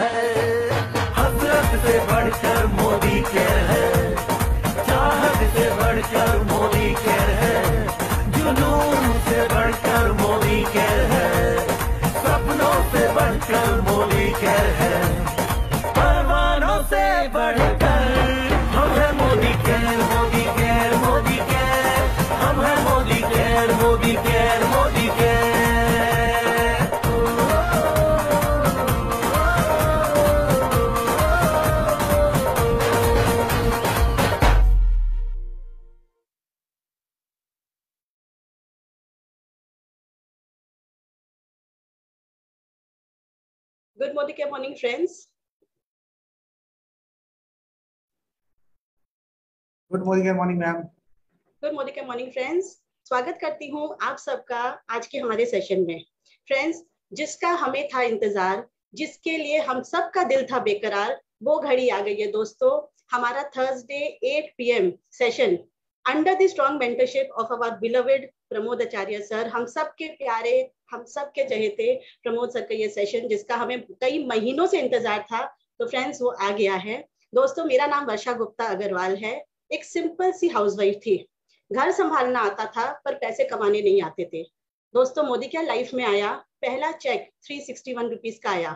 हसरत से बढ़कर मोदी केयर है। चाहत से बढ़कर मोदी केयर है। जुनून से बढ़कर मोदी केयर है। सपनों से बढ़कर friends. Good morning morning ma'am good morning morning friends स्वागत करती हूँ आप सबका आज के हमारे सेशन में। फ्रेंड्स जिसका हमें था इंतज़ार जिसके लिए हम सबका दिल था बेकरार वो घड़ी आ गई है दोस्तों। हमारा Thursday 8 PM session under the strong mentorship of our beloved Pramod Acharya sir हम सबके प्यारे, हम सबके चहेते प्रमोद सर का ये सेशन जिसका हमें कई महीनों से इंतज़ार था तो फ्रेंड्स वो आ गया है। दोस्तों, मेरा नाम वर्षा गुप्ता अग्रवाल है। एक सिंपल सी हाउसवाइफ थी। घर संभालना आता था, पर पैसे कमाने नहीं आते थे। दोस्तों, मोदी क्या लाइफ में आया? पहला check three sixty one rupees का आया।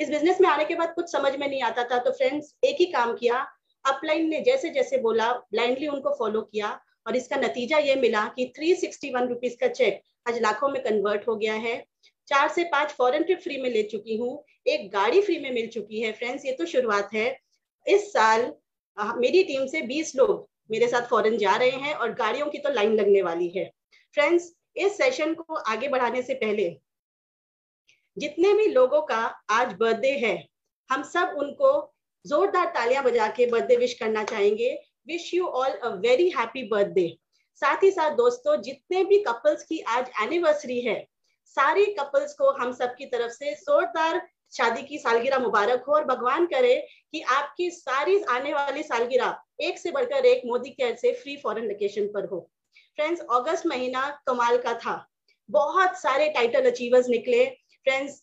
इस बिज़नेस में आने के बाद कुछ समझ में नहीं आता था तो फ्रेंड्स एक ही काम किया अपलाइन ने जैसे जैसे बोला ब्लाइंडली उनको फॉलो किया और इसका नतीजा ये मिला कि थ्री सिक्सटी वन रुपीज़ का चेक आज लाखों में कन्वर्ट हो गया है। चार से पाँच फॉरेन ट्रिप फ्री में ले चुकी हूँ, एक गाड़ी फ्री में मिल चुकी है। फ्रेंड्स ये तो शुरुआत है। इस साल मेरी टीम से 20 लोग मेरे साथ फॉरन जा रहे हैं और गाड़ियों की तो लाइन लगने वाली है। फ्रेंड्स इस सेशन को आगे बढ़ाने से पहले, जितने भी लोगों का आज बर्थडे है, हम सब उनको जोरदार तालियाँ बजा के बर्थडे विश करना चाहेंगे। Wish you all a very happy birthday साथ ही साथ दोस्तों, जितने भी कपल्स की आज एनिवर्सरी है, सारे कपल्स को हम सब की तरफ़ से जोरदार शादी की सालगिरह मुबारक हो और भगवान करे कि आपकी सारी आने वाली सालगिरह एक से बढ़कर एक मोदी केयर से फ्री फॉरेन लोकेशन पर हो। फ्रेंड्स अगस्त महीना कमाल का था। बहुत सारे टाइटल अचीवर्स निकले। फ्रेंड्स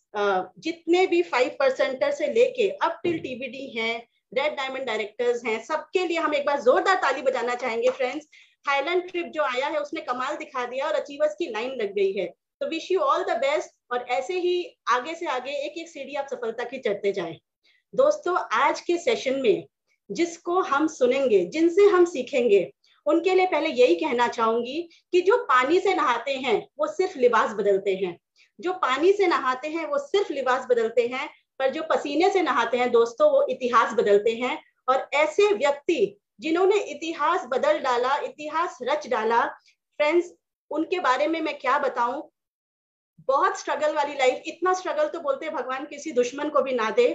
जितने भी फाइव परसेंटर से लेके अप टिल टीबीडी हैं रेड डायमंड डायरेक्टर्स हैं सबके लिए हम एक बार जोरदार ताली बजाना चाहेंगे फ्रेंड्स थाईलैंड ट्रिप जो आया है उसने कमाल दिखा दिया और अचीवर्स की लाइन लग गई है। तो wish you all the best और ऐसे ही आगे से आगे एक एक सीढ़ी आप सफलता की चढ़ते जाएँ। दोस्तों आज के सेशन में जिसको हम सुनेंगे जिनसे हम सीखेंगे उनके लिए पहले यही कहना चाहूँगी कि जो पानी से नहाते हैं वो सिर्फ़ लिबास बदलते हैं। जो पानी से नहाते हैं, वो सिर्फ़ लिबास बदलते हैं, पर जो पसीने से नहाते हैं दोस्तों, वो इतिहास बदलते हैं। और ऐसे व्यक्ति जिन्होंने इतिहास बदल डाला, इतिहास रच डाला फ्रेंड्स उनके बारे में मैं क्या बताऊँ? बहुत स्ट्रगल वाली लाइफ इतना स्ट्रगल तो बोलते हैं, भगवान किसी दुश्मन को भी ना दे।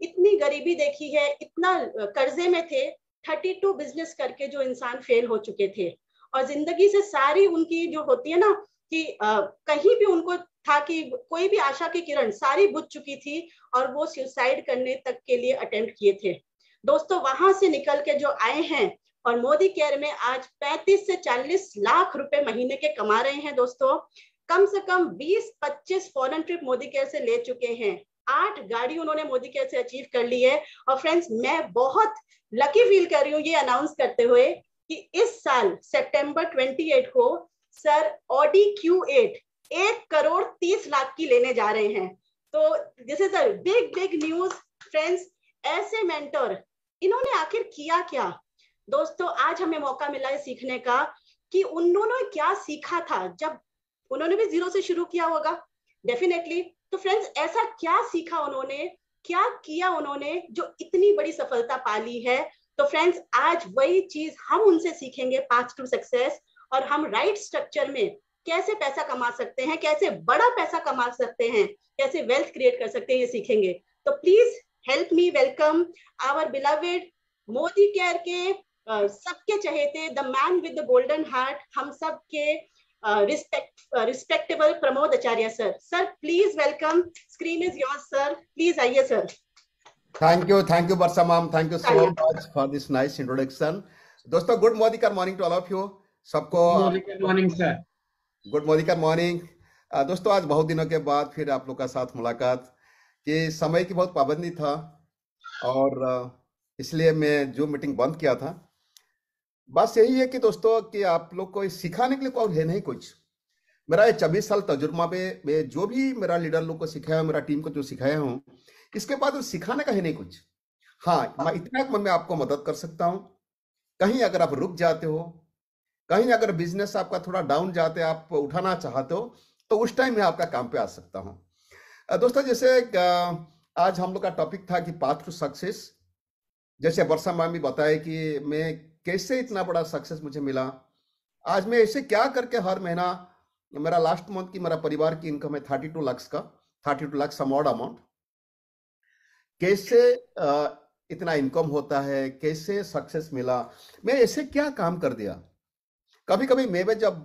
इतनी गरीबी देखी है, इतना कर्जे में थे थर्टी टू बिज़नेस करके जो इंसान फेल हो चुके थे। और ज़िंदगी से सारी उनकी जो होती है ना कि कहीं भी उनको था कि कोई भी आशा की किरण सारी बुझ चुकी थी और वो सुसाइड करने तक के लिए अटेम्प्ट किए थे। दोस्तों, वहाँ से निकल के जो आए हैं और मोदी केयर में आज 35 से 40 लाख रुपए महीने के कमा रहे हैं दोस्तों, कम से कम 20-25 फॉरेन ट्रिप मोदी केयर से ले चुके हैं। आठ गाड़ी उन्होंने मोदी केयर से अचीव कर ली है और फ्रेंड्स मैं बहुत लकी फील कर रही हूँ ये अनाउंस करते हुए कि इस साल सितंबर 28 को सर ऑडी Q8 एक करोड़ तीस लाख की लेने जा रहे हैं। तो this is a big big news friends ऐसे मेंटर इन्होंने आखिर किया क्या? दोस्तों, आज हमें मौका मिला है सीखने का कि उन्होंने क्या सीखा था, जब उन्होंने भी ज़ीरो से शुरू किया होगा डेफिनेटली तो फ्रेंड्स ऐसा क्या सीखा उन्होंने, क्या किया उन्होंने जो इतनी बड़ी सफलता पाली है? तो फ्रेंड्स आज वही चीज़ हम उनसे सीखेंगे पाथ टू सक्सेस और हम राइट स्ट्रक्चर में कैसे पैसा कमा सकते हैं कैसे बड़ा पैसा कमा सकते हैं कैसे वेल्थ क्रिएट कर सकते हैं ये सीखेंगे। तो please help me welcome our beloved Modicare के uh, सबके चहेते the man with the golden heart हम सब के respect respectable Pramod Acharya sir sir please welcome screen is your sir please आइए sir thank you thank Barsha ma'am. Thank you so Thank much for this nice introduction. दोस्तों good morning का morning to all of you सबको good morning sir good morning का morning दोस्तों आज बहुत दिनों के बाद फिर आप लोग का साथ मुलाकात कि समय की बहुत पाबंदी था और इसलिए मैं जो मीटिंग बंद किया था। बस यही है कि दोस्तों कि आप लोग को सिखाने के लिए कोई है नहीं कुछ। मेरा ये चौबीस साल तजुर्मा में मैं जो भी मेरा लीडर लोग को सिखाया मेरा टीम को जो सिखाया हूँ इसके बाद सिखाने का है नहीं कुछ। हाँ मैं इतना मैं आपको मदद कर सकता हूँ। कहीं अगर आप रुक जाते हो कहीं अगर बिज़नेस आपका थोड़ा डाउन जाते, आप उठाना चाहते हो तो उस टाइम मैं आपका काम पे आ सकता हूँ। दोस्तों, जैसे आज हम लोग का टॉपिक था कि पाथ टू सक्सेस जैसे वर्षा मैम भी बताए कि मैं कैसे इतना बड़ा सक्सेस मुझे मिला। आज मैं ऐसे क्या करके हर महीना मेरा लास्ट मंथ की मेरा परिवार की इनकम है थर्टी टू लैक्स का thirty two lakhs amount amount कैसे इतना इनकम होता है, कैसे सक्सेस मिला? मैं ऐसे क्या काम कर दिया? कभी कभी मैं भी जब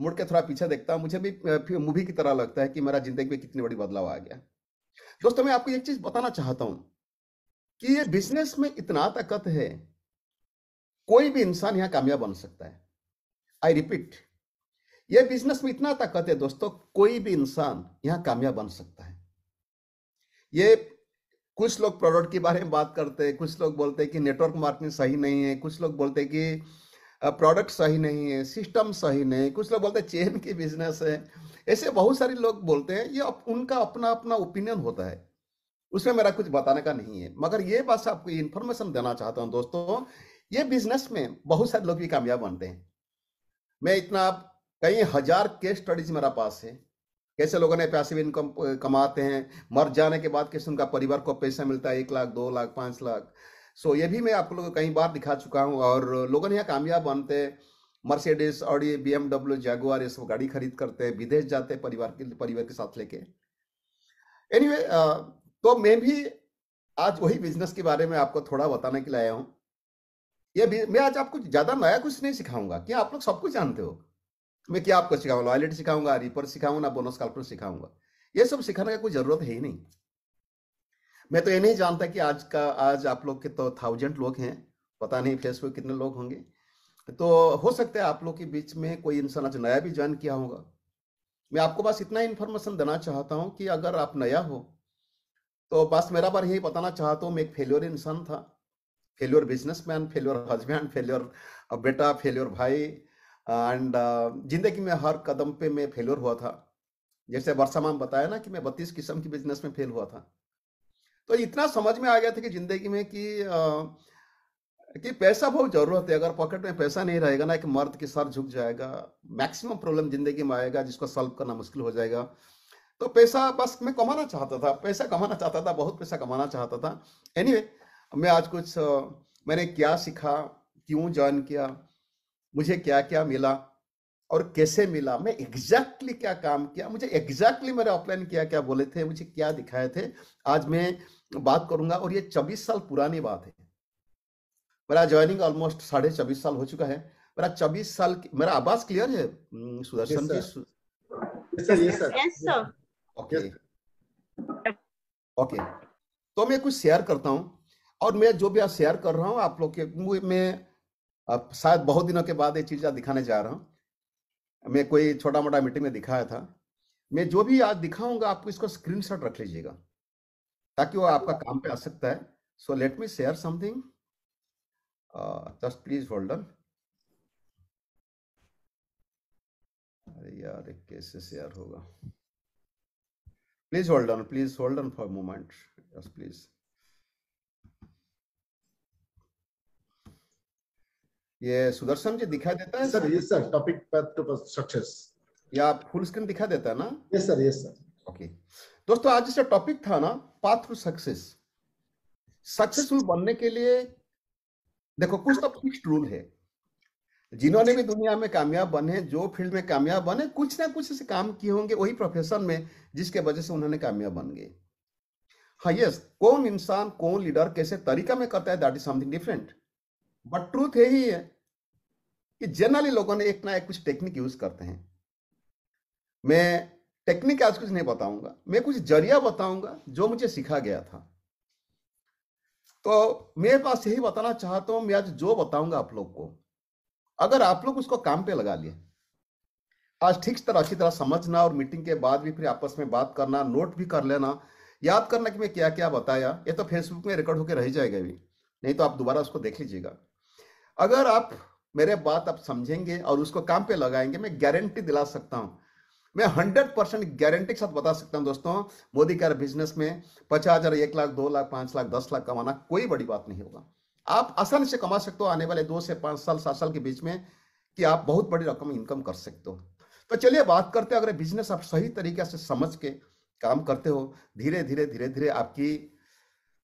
मुड़ के थोड़ा पीछे देखता हूँ, मुझे भी मूवी की तरह लगता है कि मेरा ज़िंदगी में कितनी बड़ी बदलाव आ गया। दोस्तों, मैं आपको एक चीज़ बताना चाहता हूँ कि ये बिज़नेस में इतना ताकत है, कोई भी इंसान यहाँ कामयाब बन सकता है। आई रिपीट ये बिज़नेस में इतना ताकत है दोस्तों, कोई भी इंसान यहाँ कामयाब बन सकता है। ये कुछ लोग प्रोडक्ट के बारे में बात करते हैं, कुछ लोग बोलते हैं कि नेटवर्क मार्केटिंग सही नहीं है, कुछ लोग बोलते हैं कि प्रोडक्ट सही नहीं है सिस्टम सही नहीं कुछ लोग बोलते हैं चेन की बिज़नेस है। ऐसे बहुत सारे लोग बोलते हैं ये अप, उनका अपना अपना ओपिनियन होता है। उसमें मेरा कुछ बताने का नहीं है। मगर ये बस आपको इन्फॉर्मेशन देना चाहता हूँ दोस्तों ये बिज़नेस में बहुत सारे लोग भी कामयाब बनते हैं। मैं इतना कई हज़ार केस स्टडीज़ मेरा पास है। कैसे लोगों ने पैसिव इनकम कमाते हैं मर जाने के बाद कैसे उनका परिवार को पैसा मिलता है एक लाख दो लाख पाँच लाख। सो ये भी मैं आप लोगों को कई बार दिखा चुका हूँ और लोगों ने यहाँ कामयाब बनते Mercedes Audi BMW Jaguar ये सब गाड़ी खरीद करते हैं, विदेश जाते हैं परिवार के परिवार के साथ लेके। एनीवे तो मैं भी आज वही बिज़नेस के बारे में आपको थोड़ा बताने के लिए आया हूँ। ये भी, मैं आज आपको ज़्यादा नया कुछ नहीं सिखाऊँगा। क्या आप लोग सब कुछ जानते हो? मैं क्या आपको सिखाऊँगा? लॉयलिटी सिखाऊँगा? रिपर सिखाऊँगा? बोनस कैलकुलेटर सिखाऊँगा? ये सब सिखाने का कोई ज़रूरत है ही नहीं। मैं तो ये नहीं जानता कि आज का, आज आप लोग के तो थाउज़ेंड लोग हैं, पता नहीं फेसबुक कितने लोग होंगे। तो हो सकता है आप लोग के बीच में कोई इंसान आज नया भी ज्वाइन किया होगा। मैं आपको बस इतना इन्फॉर्मेशन देना चाहता हूँ कि अगर आप नया हो तो बस मेरा बार यही बताना चाहता हूँ, मैं एक फेल्योर इंसान था। Failure businessman failure husband failure बेटा फेल्योर भाई एंड ज़िंदगी में हर कदम पे मैं फेल्योर हुआ था। जैसे वर्षा मैम बताया ना कि मैं बत्तीस किस्म की बिज़नेस में फेल हुआ था। तो इतना समझ में आ गया था कि ज़िंदगी में कि आ, कि पैसा बहुत ज़रूरत है। अगर पॉकेट में पैसा नहीं रहेगा ना एक मर्द के सर झुक जाएगा मैक्सिमम प्रॉब्लम ज़िंदगी में आएगा जिसको सॉल्व करना मुश्किल हो जाएगा। तो पैसा बस मैं कमाना चाहता था पैसा कमाना चाहता था बहुत पैसा कमाना चाहता था। एनीवे anyway, मैं आज कुछ मैंने क्या सीखा क्यों ज्वाइन किया मुझे क्या क्या मिला और कैसे मिला? मैं एग्जैक्टली exactly क्या काम किया? मुझे एग्जैक्टली exactly मेरे ऑफलाइन क्या क्या बोले थे? मुझे क्या दिखाए थे? आज मैं बात करूँगा और ये चौबीस साल पुरानी बात है। मेरा ज्वाइनिंग ऑलमोस्ट साढ़े चौबीस साल हो चुका है। मेरा चौबीस साल मेरा आवाज़ क्लियर है सुदर्शन जी? ओके ओके तो मैं कुछ शेयर करता हूँ। और मैं जो भी आज शेयर कर रहा हूँ आप लोग के मैं शायद बहुत दिनों के बाद ये चीज़ दिखाने जा रहा हूँ। मैं कोई छोटा मोटा मीटिंग में दिखाया था। मैं जो भी आज दिखाऊँगा, आपको इसको स्क्रीनशॉट रख लीजिएगा, ताकि वो आपका काम पे आ सकता है। So let me share something just please hold on अरे यार कैसे शेयर होगा? Please hold on please hold on for moment yes please ये सुदर्शन जी दिखाई देता है sir yes sir topic path two या फुल स्क्रीन दिखा देता है ना? Yes sir yes sir okay दोस्तों आज जैसे टॉपिक था ना पाथ टू सक्सेस सक्सेसफुल बनने के लिए देखो कुछ तो फिक्स्ड रूल है। जिन्होंने भी दुनिया में कामयाब बने जो फ़ील्ड में कामयाब बने कुछ ना कुछ ऐसे काम किए होंगे वही प्रोफेशन में जिसके वजह से उन्होंने कामयाब बन गए। हाँ यस कौन इंसान कौन लीडर कैसे तरीका में करता है that is something different but truth यही है कि जनरली लोगों ने एक ना एक कुछ टेक्निक यूज़ करते हैं। मैं टेक्निक आज कुछ नहीं बताऊँगा, मैं कुछ ज़रिया बताऊँगा जो मुझे सीखा गया था। तो मेरे पास यही बताना चाहता हूँ, मैं आज जो बताऊँगा आप लोग को। अगर आप लोग उसको काम पे लगा लिए आज ठीक तरह अच्छी तरह समझना और मीटिंग के बाद भी फिर आपस में बात करना नोट भी कर लेना, याद करना कि मैं क्या क्या बताया, ये तो फेसबुक में रिकॉर्ड होकर रह जाएगा भी नहीं तो आप दोबारा उसको देख लीजिएगा। अगर आप मेरे बात आप समझेंगे और उसको काम पे लगाएँगे, मैं गारंटी दिला सकता हूँ। मैं हंड्रेड परसेंट गारंटी के साथ बता सकता हूँ दोस्तों, मोदी का बिज़नेस में पचास हज़ार, एक लाख, दो लाख, पाँच लाख, दस लाख कमाना कोई बड़ी बात नहीं होगा। आप आसानी से कमा सकते हो, आने वाले दो से पाँच साल, सात साल के बीच में कि आप बहुत बड़ी रकम इनकम कर सकते हो। तो चलिए बात करते हैं, अगर बिज़नेस आप सही तरीके से समझ के काम करते हो, धीरे धीरे धीरे धीरे आपकी,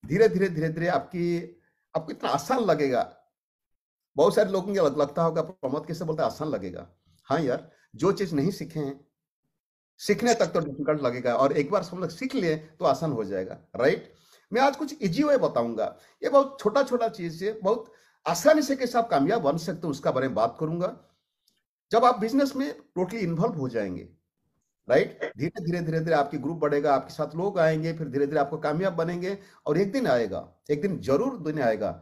धीरे धीरे धीरे धीरे आपकी, आपको इतना आसान लगेगा। बहुत सारे लोगों को लगता होगा, प्रमोद कैसे बोलते आसान लगेगा। हाँ यार, जो चीज़ नहीं सीखे हैं, सीखने तक तो डिफ़िकल्ट लगेगा और एक बार हम लोग सीख लिए तो आसान हो जाएगा राइट मैं आज कुछ इजी वे बताऊँगा। ये बहुत छोटा छोटा चीज़ है, बहुत आसानी से कैसे आप कामयाब बन सकते हो उसका बारे में बात करूँगा। जब आप बिज़नेस में टोटली इन्वॉल्व हो जाएँगे राइट धीरे धीरे धीरे धीरे आपकी ग्रुप बढ़ेगा, आपके साथ लोग आएँगे, फिर धीरे धीरे आपको कामयाब बनेंगे और एक दिन आएगा, एक दिन ज़रूर दिन आएगा।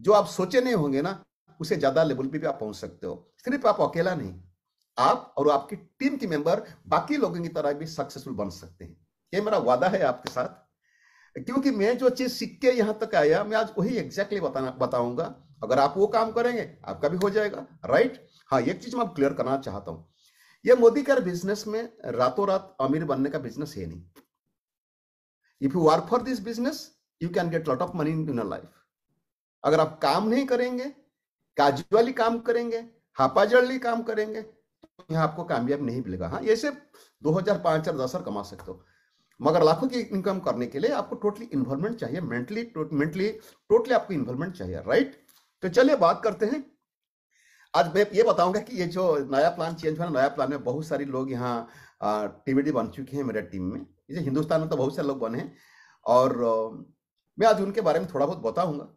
जो आप सोचे नहीं होंगे ना उसे ज़्यादा लेवल पे भी आप पहुँच सकते हो। सिर्फ़ आप अकेला नहीं। आप और आपकी टीम के मेंबर बाकी लोगों की तरह भी सक्सेसफुल बन सकते हैं। ये मेरा वादा है आपके साथ। क्योंकि मैं जो चीज़ सीख के यहाँ तक आया, मैं आज वही एग्जैक्टली बताना बताऊँगा। अगर आप वो काम करेंगे, आपका भी हो जाएगा राइट हाँ एक चीज़ मैं क्लियर करना चाहता हूँ। ये मोदी कर बिज़नेस में रातों रात अमीर बनने का बिज़नेस है नहीं। If you work for this business you can get lot of money in life अगर आप काम नहीं करेंगे काजुअली काम करेंगे हापाजली काम करेंगे तो यहाँ आपको कामयाब नहीं मिलेगा। हाँ ये सिर्फ़ दो हज़ार पाँच हज़ार दस हज़ार कमा सकते हो। मगर लाखों की इनकम करने के लिए आपको टोटली इन्वॉल्वमेंट चाहिए मेंटली मेंटली टोटली आपको इन्वॉल्वमेंट चाहिए राइट तो चलिए बात करते हैं। आज मैं ये बताऊँगा कि ये जो नया प्लान चेंज हुआ नया प्लान में बहुत सारे लोग यहाँ टीवीडी बन चुके हैं मेरे टीम में। जैसे हिंदुस्तान में तो बहुत सारे लोग बने हैं। और मैं आज उनके बारे में थोड़ा बहुत बताऊँगा।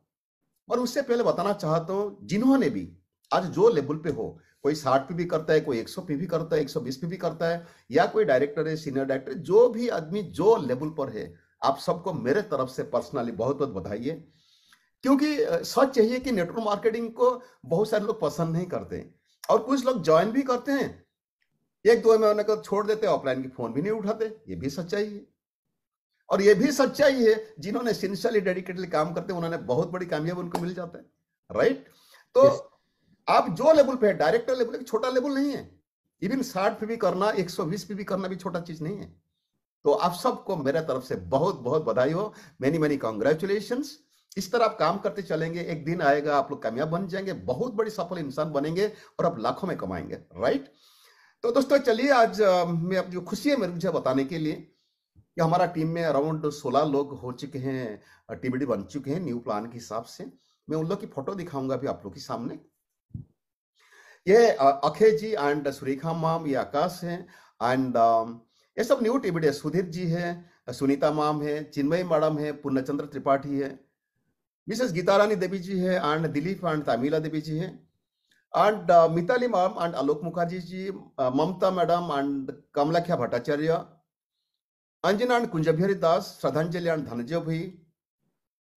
और उससे पहले बताना चाहता हूँ, जिन्होंने भी आज जो लेवल पे हो, कोई साठ पे भी करता है, कोई एक सौ पे भी करता है, एक सौ बीस पे भी करता है, या कोई डायरेक्टर है सीनियर डायरेक्टर जो भी आदमी जो लेवल पर है, आप सबको मेरे तरफ़ से पर्सनली बहुत बहुत बधाई है क्योंकि सच चाहिए कि नेटवर्क मार्केटिंग को बहुत सारे लोग पसंद नहीं करते और कुछ लोग ज्वाइन भी करते हैं। एक दो महीने को छोड़ देते ऑफलाइन की फ़ोन भी नहीं उठाते, ये भी सच्चाई है। और ये भी सच्चाई है जिन्होंने सिंसियरली डेडिकेटली काम करते हैं उन्होंने बहुत बड़ी कामयाब उनको मिल जाता है राइट तो yes. आप जो लेवल पे है डायरेक्टर लेवल है छोटा लेवल नहीं है। इवन साठ पे भी करना एक सौ बीस पे भी करना भी छोटा चीज़ नहीं है। तो आप सबको मेरे तरफ़ से बहुत बहुत बधाई हो। मेनी मेनी कॉन्ग्रेचुलेशन इस तरह आप काम करते चलेंगे एक दिन आएगा आप लोग कामयाब बन जाएँगे बहुत बड़ी सफल इंसान बनेंगे और आप लाखों में कमाएँगे राइट तो दोस्तों चलिए आज मैं जो खुशी है मेरे मुझे बताने के लिए। कि हमारा टीम में अराउंड 16 लोग हो चुके हैं, टीबीडी बन चुके हैं न्यू प्लान के हिसाब से। मैं उन लोग की फ़ोटो दिखाऊँगा अभी आप लोग के सामने। ये अखे जी एंड सुरेखा माम ये आकाश है एंड ये सब न्यू टीबीडी है। सुधीर जी है, सुनीता माम है, चिन्मयी मैडम है, पूर्णचंद्र त्रिपाठी है, मिसेस गीतारानी देवी जी है एंड दिलीप एंड तामिला देवी जी है। And Mitali ma'am and Alok Mukherjee ji Mamata madam and Kamalakhya Bhattacharya Anjana and Kunjabihari Das Shraddhanjali Dhananjay भाई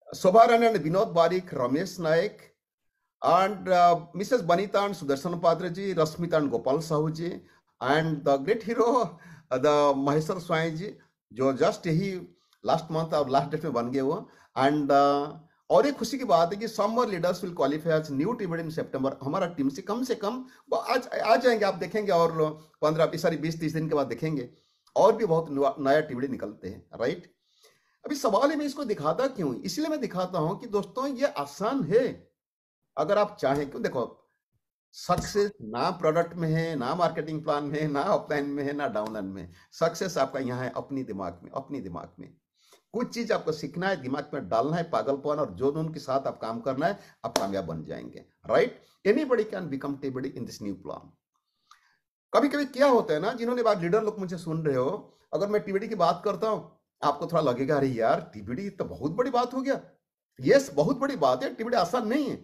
Shobharani and Vinod Barik, Ramesh Nayak and Mrs Banita and Sudarshan Patra ji Rashmita Gopal Sahu ji and the great hero the Maheshwar Swain ji जो just यही last month और last date में बन गए वो। And और एक खुशी की बात है कि समर लीडर्स विल क्वालिफाई आज न्यू टीम इन सितंबर हमारा टीम से कम से कम आज आ जाएँगे आप देखेंगे और पंद्रह, सारी, बीस, तीस दिन के बाद देखेंगे। और भी बहुत नया टीबड़ी निकलते हैं राइट अभी सवाल है मैं इसको दिखाता क्यों? इसलिए मैं दिखाता हूँ कि दोस्तों, ये आसान है। अगर आप चाहें, क्यों देखो सक्सेस ना प्रोडक्ट में है, ना मार्केटिंग प्लान में है, ना ऑफलाइन में है, ना डाउनलाइन में सक्सेस आपका यहाँ है, अपनी दिमाग में, अपनी दिमाग में। कुछ चीज़ आपको सीखना है, दिमाग में डालना है, पागलपन और जो उनके साथ आप काम करना है, आप कामयाब बन जाएँगे right anybody can become टेबडी इन दिस न्यू प्लान कभी कभी क्या होता है ना, जिन्होंने बात, लीडर लोग मुझे सुन रहे हो, अगर मैं टीबीडी की बात करता हूँ, आपको थोड़ा लगेगा, अरे यार टीबीडी तो बहुत बड़ी बात हो गया। यस बहुत बड़ी बात है टीबीडी आसान नहीं है।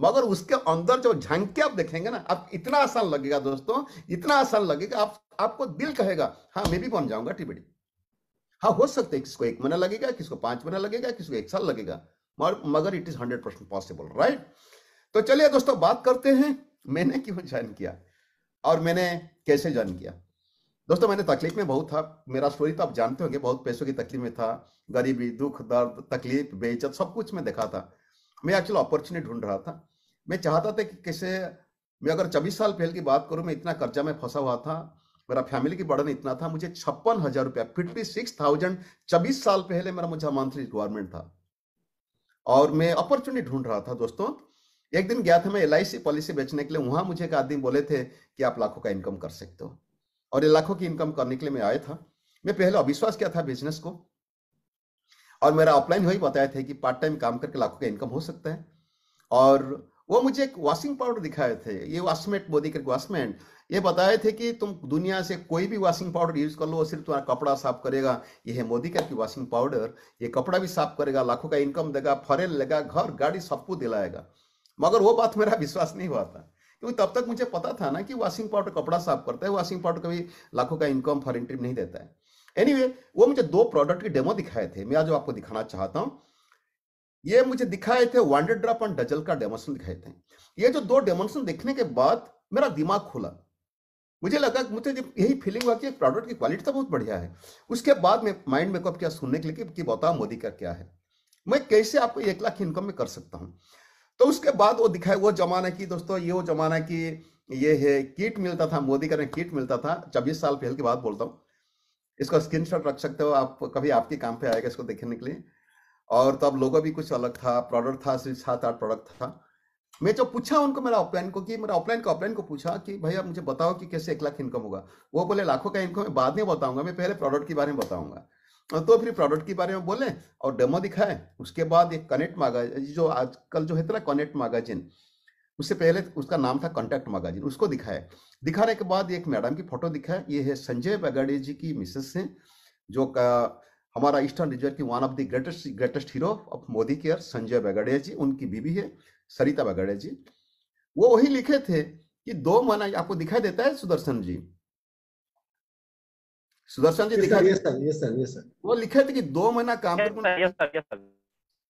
मगर उसके अंदर जो झाँक आप देखेंगे ना, आप इतना आसान लगेगा दोस्तों, इतना आसान लगेगा, आप, आपको दिल कहेगा हाँ मैं भी बन जाऊँगा टीबीडी हाँ हो सकता है किसको एक महीना लगेगा, किसको पाँच महीना लगेगा, किसको एक साल लगेगा, मगर it is hundred percent possible right तो चलिए दोस्तों, बात करते हैं, मैंने क्यों ज्वाइन किया? और मैंने कैसे ज्वाइन किया? दोस्तों, मैंने तकलीफ़ में बहुत था। मेरा स्टोरी तो आप जानते होंगे, बहुत पैसों की तकलीफ़ में था। गरीबी, दुख, दर्द, तकलीफ़, बेइज्जत, सब कुछ मैं देखा था। मैं एक्चुअली अपॉर्चुनिटी ढूंढ रहा था। मैं चाहता था कि कैसे, मैं अगर चौबीस साल पहले की बात करूँ, मैं इतना कर्जा में फंसा हुआ था, मेरा फैमिली की बर्डन इतना था, मुझे छप्पन हज़ार रुपया फिफ्टी सिक्स थाउज़ेंड चौबीस साल पहले मेरा मुझे मंथली रिक्वायरमेंट था। और मैं अपॉर्चुनिटी ढूंढ रहा था, दोस्तों एक दिन गया था मैं एल पॉलिसी बेचने के लिए, वहाँ मुझे एक आदमी बोले थे कि आप लाखों का इनकम कर सकते हो। और ये लाखों की इनकम करने के लिए मैं आया था। मैं पहले अविश्वास किया था बिज़नेस को। और मेरा ऑफलाइन वही बताया था कि पार्ट टाइम काम करके लाखों का इनकम हो सकता है। और वो मुझे एक वॉशिंग पाउडर दिखाए थे, ये वॉशमेट मोदी करके वॉशमेट ये बताए थे कि तुम दुनिया से कोई भी वॉशिंग पाउडर यूज़ कर लो सिर्फ़ तुम्हारा कपड़ा साफ़ करेगा। ये है मोदी का वॉशिंग पाउडर। ये कपड़ा भी साफ़ करेगा, लाखों का इनकम देगा फरेल लेगा, घर, गाड़ी सबको दिलाएगा। मगर वो बात मेरा विश्वास नहीं हुआ था। क्योंकि तब तक मुझे पता था ना कि वॉशिंग पाउडर कपड़ा साफ़ करता है वॉशिंग पाउडर कभी लाखों का इनकम फॉरन ट्रिप नहीं देता है। एनीवे anyway, वो मुझे दो प्रोडक्ट की डेमो दिखाए थे। मैं आज आपको दिखाना चाहता हूँ। ये मुझे दिखाए थे वंडर ड्रॉप और डजल का डेमोशन दिखाए थे। ये जो दो डेमोशन देखने के बाद मेरा दिमाग खुला। मुझे लगा मुझे जब यही फीलिंग हुआ कि प्रोडक्ट की क्वालिटी तो बहुत बढ़िया है। उसके बाद में माइंड मेकअप किया सुनने के लिए कि बताओ मोदी का क्या है। मैं कैसे आपको एक लाख इनकम में कर सकता हूँ? तो उसके बाद वो दिखाए वो जमाना की दोस्तों, ये वो जमाना की, ये है, किट मिलता था, मोदी का किट मिलता था, छब्बीस साल पहले की बात बोलता हूँ। इसको स्क्रीनशॉट रख सकते हो आप, कभी आपके काम पे आएगा इसको देखने के लिए। और तब लोगों भी कुछ अलग था प्रोडक्ट था, सिर्फ़ सात आठ प्रोडक्ट था। मैं जो पूछा उनको, मेरा ऑफलाइन को, कि मेरा ऑफलाइन को ऑफलाइन को पूछा कि भैया मुझे बताओ कि कैसे एक लाख इनकम होगा। वो बोले, लाखों का इनकम मैं बाद में बताऊँगा, मैं पहले प्रोडक्ट के बारे में बताऊँगा। तो फिर प्रोडक्ट के बारे में बोले और डेमो दिखाए। उसके बाद एक कनेक्ट मैगजीन जो आजकल जो है ना कनेक्ट मैगजीन उससे पहले उसका नाम था कॉन्टैक्ट मैगजीन उसको दिखाए। दिखाने के बाद एक मैडम की फ़ोटो दिखाए। ये है संजय बगाड़े जी की मिसेस हैं, जो हमारा ईस्टर्न रिज़र्व की one of the greatest greatest hero of Modicare Sanjay Bagade ji, उनकी बीबी है, सरिता बगाड़े जी। वो वही लिखे थे कि दो महीना आपको दिखाई देता है सुदर्शन जी। सुदर्शन जी दिखा yes sir yes sir yes sir वो लिखे थे कि दो महीना काम कर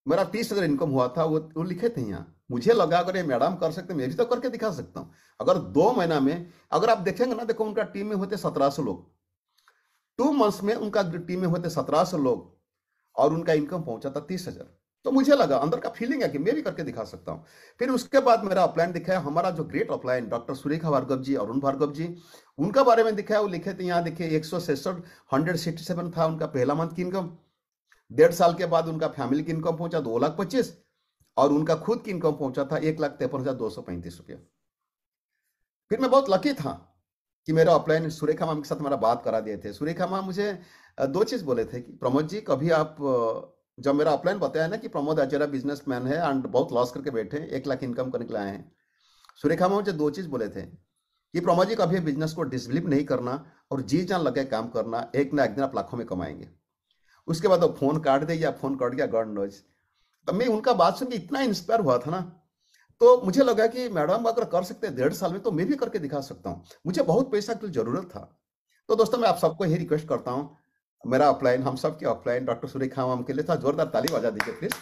मेरा तीस हज़ार इनकम हुआ था वो वो लिखे थे यहाँ। मुझे लगा अगर ये मैडम कर सकते मैं भी तो करके दिखा सकता हूँ। अगर दो महीना में अगर आप देखेंगे ना देखो उनका टीम में होते सत्रह सौ लोग। टू मंथ्स में उनका टीम में होते सत्रह सौ लोग और उनका इनकम पहुँचा था तीस हज़ार। तो मुझे लगा, अंदर का फीलिंग है कि मैं भी करके दिखा सकता हूँ। फिर उसके बाद मेरा अपलाइन दिखाया हमारा जो great upline doctor Surekha Bhargav ji Arun Bhargav ji, उनका बारे में दिखाया वो लिखे थे यहाँ, देखिए, एक सौ सड़सठ हंड्रेड सिक्सटी सेवन था उनका पहला मंथ की इनकम डेढ़ साल के बाद उनका फैमिली की इनकम पहुँचा दो लाख पच्चीस, और उनका खुद की इनकम पहुँचा था एक लाख तिरपन हज़ार दो सौ पैंतीस रुपया। फिर मैं बहुत लकी था कि मेरा अपलाइन सुरेखा मैम के साथ मेरा बात करा दिए थे। सुरेखा मैम मुझे दो चीज़ बोले थे कि, प्रमोद जी, कभी आप जब मेरा अपलाइन बताया ना कि प्रमोद अचेरा बिज़नेस मैन है एंड बहुत लॉस करके बैठे हैं, एक लाख इनकम करने के लिए आए हैं। सुरेखा मैम मुझे दो चीज़ बोले थे कि प्रमोद जी कभी बिज़नेस को डिसबिलीव नहीं करना और जी जान लगे काम करना एक ना एक दिन आप लाखों में कमाएँगे। उसके बाद वो फ़ोन काट दे या फ़ोन कट गया गॉड नोज़ तब मैं उनका बात सुन के इतना इंस्पायर हुआ था ना। तो मुझे लगा कि मैडम अगर कर सकते हैं डेढ़ साल में तो मैं भी करके दिखा सकता हूँ। मुझे बहुत पैसा की ज़रूरत था। तो दोस्तों मैं आप सबको यही रिक्वेस्ट करता हूँ मेरा ऑफलाइन हम सब के ऑफलाइन डॉक्टर सुरेखा मैम के लिए था। जोरदार ताली बजा दीजिए प्लीज़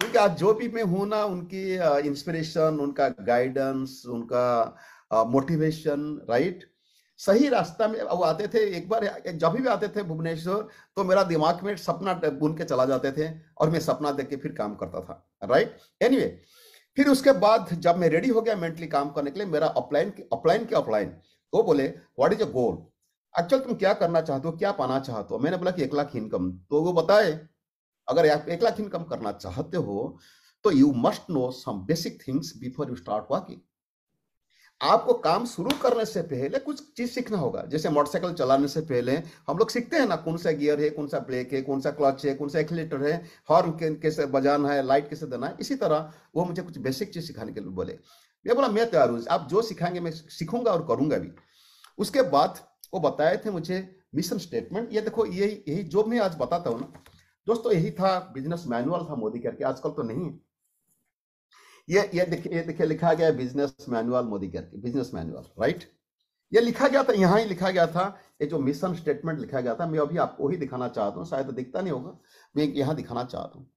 क्योंकि आज जो भी मैं हूँ ना उनकी इंस्पिरेशन उनका गाइडेंस उनका मोटिवेशन राइट सही रास्ता में वो आते थे एक बार जब भी आते थे भुवनेश्वर तो मेरा दिमाग में सपना बुन के चला जाते थे और मैं सपना देख के फिर काम करता था राइट एनीवे anyway, फिर उसके बाद जब मैं रेडी हो गया मेंटली काम करने के लिए मेरा अपलाइन अपलाइन के अपलाइन वो बोले what is a goal actual तुम क्या करना चाहते हो? क्या पाना चाहते हो? मैंने बोला कि, एक लाख इनकम तो वो बताए, अगर आप एक लाख इनकम करना चाहते हो तो you must know some basic things before you start working आपको काम शुरू करने से पहले कुछ चीज़ सीखना होगा। जैसे मोटरसाइकिल चलाने से पहले हम लोग सीखते हैं ना, कौन सा गियर है, कौन सा ब्रेक है, कौन सा क्लच है, कौन सा एक्सीलेटर है हॉर्न कैसे बजाना है लाइट कैसे देना है, इसी तरह वो मुझे कुछ बेसिक चीज़ सिखाने के लिए बोले। मैं बोला, मैं तैयार हूँ, आप जो सिखाएँगे मैं सीखूँगा और करूँगा भी। उसके बाद वो बताए थे मुझे मिशन स्टेटमेंट। ये देखो यही यही जो मैं आज बताता हूँ ना, दोस्तों, यही था बिज़नेस मैनुअल था मोदी करके, आजकल तो नहीं है। ये ये देखिए ये देखिए, लिखा गया बिज़नेस मैनुअल मोदी करके बिज़नेस मैनुअल राइट ये लिखा गया था, यहाँ ही लिखा गया था, ये जो मिशन स्टेटमेंट लिखा गया था, मैं अभी आपको ही दिखाना चाहता हूँ, शायद दिखता नहीं होगा, मैं यहाँ दिखाना चाहता हूँ।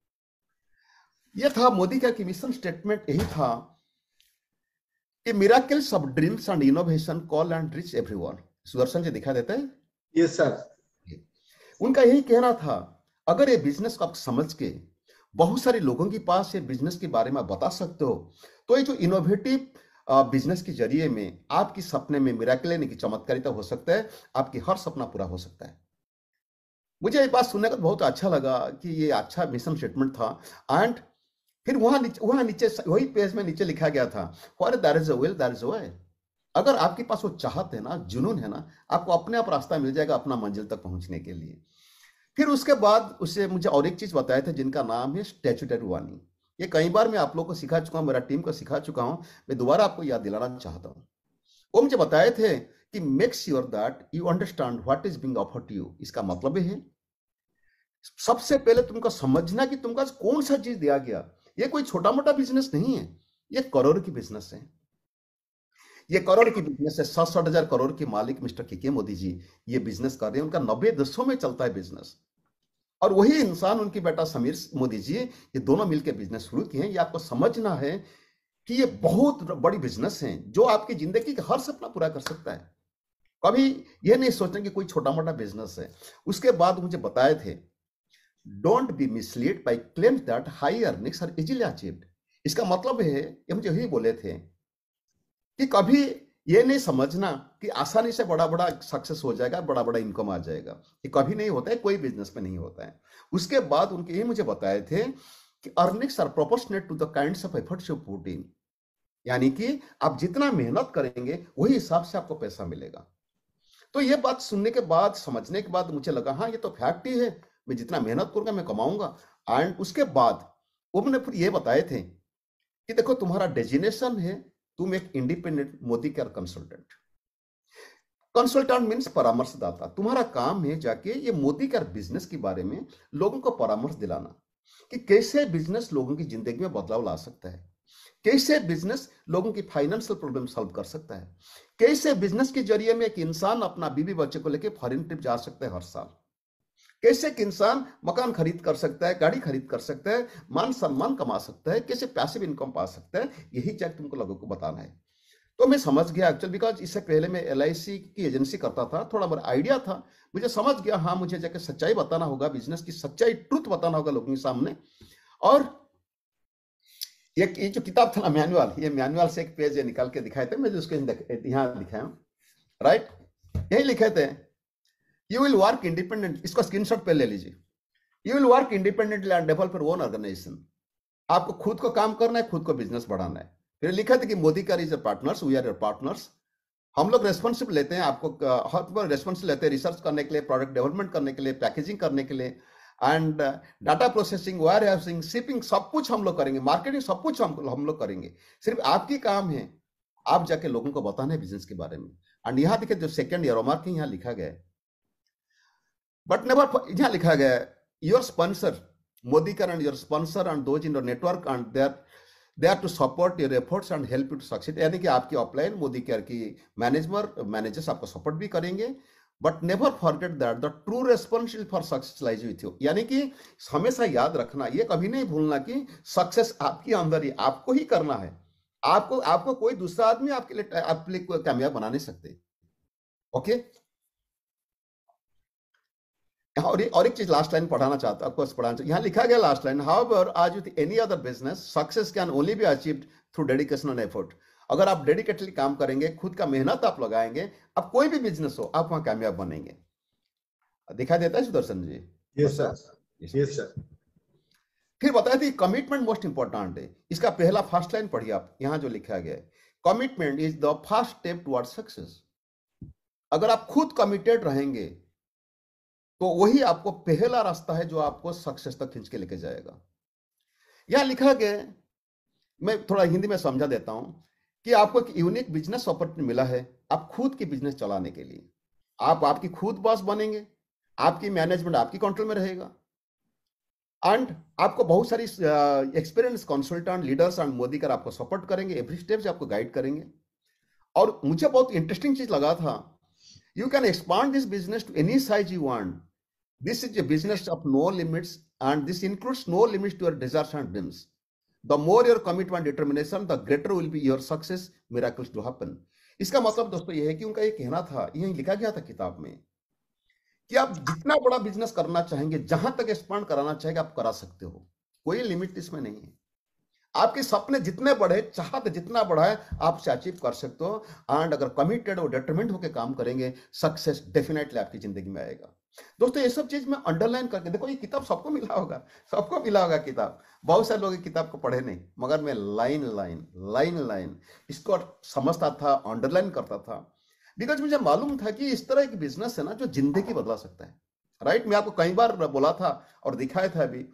ये था मोदी का कि मिशन स्टेटमेंट यही था कि miracles of dreams and innovation call and reach everyone Sudarshan ji दिखा देते हैं? यस सर उनका यही कहना था अगर ये बिज़नेस को आप समझ के बहुत सारे लोगों के पास ये बिज़नेस के बारे में बता सकते हो तो ये जो इनोवेटिव बिज़नेस के ज़रिए में आपकी सपने में मिराकल यानी की चमत्कारिता हो सकता है आपकी हर सपना पूरा हो सकता है। मुझे ये बात सुनने का बहुत अच्छा लगा कि ये अच्छा मिशन स्टेटमेंट था एंड फिर वहाँ नीचे वहाँ नीचे वही पेज में नीचे लिखा गया था for there is a will there is a way अगर आपके पास वो चाहत है ना, जुनून है ना, आपको अपने आप रास्ता मिल जाएगा अपना मंजिल तक पहुँचने के लिए। फिर उसके बाद उसे मुझे और एक चीज़ बताया था जिनका नाम है स्टेचुटरी वानी ये कई बार मैं आप लोग को सिखा चुका हूँ, मेरा टीम को सिखा चुका हूँ, मैं दोबारा आपको याद दिलाना चाहता हूँ। वो मुझे बताए थे कि make sure that you understand what is being offer to you इसका मतलब है, सबसे पहले तुमको समझना कि तुमको कौन सा चीज़ दिया गया। ये कोई छोटा मोटा बिज़नेस नहीं है, ये करोड़ की बिज़नेस है। ये करोड़ की बिज़नेस है सात साठ हज़ार करोड़ के मालिक मिस्टर के के मोदी जी ये बिज़नेस कर रहे हैं, उनका नब्बे देशों में चलता है बिज़नेस और वही इंसान, उनकी बेटा समीर मोदी जी ये दोनों मिलकर बिज़नेस शुरू किए हैं। ये आपको समझना है कि ये बहुत बड़ी बिज़नेस है, जो आपकी ज़िंदगी का हर सपना पूरा कर सकता है। कभी ये नहीं सोचना कि कोई छोटा मोटा बिज़नेस है। उसके बाद मुझे बताए थे don't be misled by claim that high earnings are easily achieved इसका मतलब है, ये मुझे यही बोले थे कि कभी ये नहीं समझना कि आसानी से बड़ा बड़ा सक्सेस हो जाएगा बड़ा बड़ा इनकम आ जाएगा। ये कभी नहीं होता है, कोई बिज़नेस में नहीं होता है। उसके बाद उनके ये मुझे बताए थे कि earnings are proportionate to the kind of efforts you put in यानी कि आप जितना मेहनत करेंगे, वही हिसाब से आपको पैसा मिलेगा। तो ये बात सुनने के बाद, समझने के बाद मुझे लगा हाँ ये तो फैक्ट ही है। मैं जितना मेहनत करूँगा, मैं कमाऊँगा। एंड उसके बाद उन्होंने फिर ये बताए थे कि देखो, तुम्हारा डेजिनेशन है तुम एक independent Modicare consultant consultant means परामर्शदाता। तुम्हारा काम है जाके ये मोदी केयर बिज़नेस के बारे में लोगों को परामर्श दिलाना कि कैसे बिज़नेस लोगों की ज़िंदगी में बदलाव ला सकता है। कैसे बिज़नेस लोगों की फाइनेंशियल प्रॉब्लम सॉल्व कर सकता है। कैसे बिज़नेस के ज़रिए में एक इंसान अपना बीबी बच्चे को लेकर फॉरिन ट्रिप जा सकता है हर साल। कैसे एक इंसान मकान खरीद कर सकता है, गाड़ी खरीद कर सकता है, मान सम्मान कमा सकता है, कैसे पैसिव इनकम पा सकता है, यही चेक तुमको लोगों को बताना है। तो मैं समझ गया एक्चुअल बिकॉज़ इससे पहले मैं एल की एजेंसी करता था, थोड़ा मेरा आइडिया था। मुझे समझ गया हाँ मुझे जाकर सच्चाई बताना होगा बिज़नेस की सच्चाई ट्रुथ बताना होगा लोगों के सामने। और ये ये जो किताब था ना मैनुअल ये मैनुअल से एक पेज निकाल के दिखाए थे, मैं उसको यहाँ दिखाया राइट यही लिखे थे। यू विल वर्क इंडिपेंडेंट इसका स्क्रीनशॉट पे ले लीजिए। You will work independently and develop your own organisation आपको खुद को काम करना है, खुद को बिज़नेस बढ़ाना है। फिर लिखा था कि Modicare is partners we are your partners हम लोग रेस्पॉन्सिबल लेते हैं आपको हर पर रेस्पॉन्सिबल लेते हैं रिसर्च करने के लिए प्रोडक्ट डेवलपमेंट करने के लिए पैकेजिंग करने के लिए। And data processing warehousing shipping सब कुछ हम लोग करेंगे। मार्केटिंग सब कुछ हम हम लोग करेंगे। सिर्फ़ आपकी काम है। आप जाके लोगों को बताना है बिज़नेस के बारे में। एंड यहाँ देखिए जो सेकंड ईयर मार्क यहाँ लिखा गया है। बट नेवर यहाँ लिखा गया है your sponsor Modicare your sponsor and those in your network and there they are to support your efforts and help you to succeed यानी कि आपकी ऑफलाइन मोदी केयर की मैनेजर मैनेजर्स आपको सपोर्ट भी करेंगे। But never forget that the true responsible for success lies with you यानी कि हमेशा याद रखना, ये कभी नहीं भूलना कि सक्सेस आपके अंदर ही आपको ही करना है। आपको आपको कोई दूसरा आदमी आपके लिए आपके लिए कामयाब बना नहीं सकते। ओके और और एक चीज़ लास्ट लाइन पढ़ाना चाहता हूँ आपको पढ़ाना यहाँ लिखा गया last line how as with any other business success can only be achieved through dedication and effort अगर आप डेडिकेटली काम करेंगे खुद का मेहनत आप लगाएँगे अब कोई भी बिज़नेस हो आप वहाँ कामयाब बनेंगे। दिखाई देता है Sudarshan ji? Yes sir yes sir फिर बताया थी कमिटमेंट मोस्ट इंपॉर्टेंट है। इसका पहला फ़र्स्ट लाइन पढ़िए आप यहाँ जो लिखा गया है। Commitment is the first step toward success अगर आप खुद कमिटेड रहेंगे तो वही आपको पहला रास्ता है जो आपको सक्सेस तक खींच के लेके जाएगा। यहाँ लिखा गया मैं थोड़ा हिंदी में समझा देता हूँ कि आपको एक यूनिक बिज़नेस अपॉर्चुनिटी मिला है आप खुद की बिज़नेस चलाने के लिए। आप आपकी खुद बॉस बनेंगे, आपकी मैनेजमेंट आपकी कंट्रोल में रहेगा। एंड आपको बहुत सारी experience consultant leaders and Modicare आपको सपोर्ट करेंगे एवरी स्टेप से आपको गाइड करेंगे। और मुझे बहुत इंटरेस्टिंग चीज़ लगा था you can expand this business to any size you want This is a business of no limits, and this includes no limits to your desires and dreams. The more your commitment determination, the greater will be your success, miracles to happen. इसका मतलब दोस्तों यह है कि उनका ये कहना था यही लिखा गया था किताब में कि आप जितना बड़ा बिज़नेस करना चाहेंगे जहाँ तक एक्सपांड कराना चाहेंगे आप करा सकते हो कोई लिमिट इसमें नहीं है आपके सपने जितने बढ़े चाहत जितना है आप उसे अचीव कर सकते हो एंड अगर कमिटेड और डिटरमेंट होकर काम करेंगे सक्सेस डेफिनेटली आपकी ज़िंदगी में आएगा दोस्तों, ये सब चीज़ मैं अंडरलाइन करके, देखो, ये किताब सबको मिला होगा, सबको मिला होगा किताब। बहुत सारे लोग किताब को पढ़े नहीं, मगर मैं लाइन लाइन लाइन लाइन इसको समझता था अंडरलाइन करता था। बिकॉज़ मुझे मालूम था कि इस तरह एक बिज़नेस है ना, जो ज़िंदगी बदला सकता है। राइट मैं आपको कई बार बोला था और दिखाया था अभी।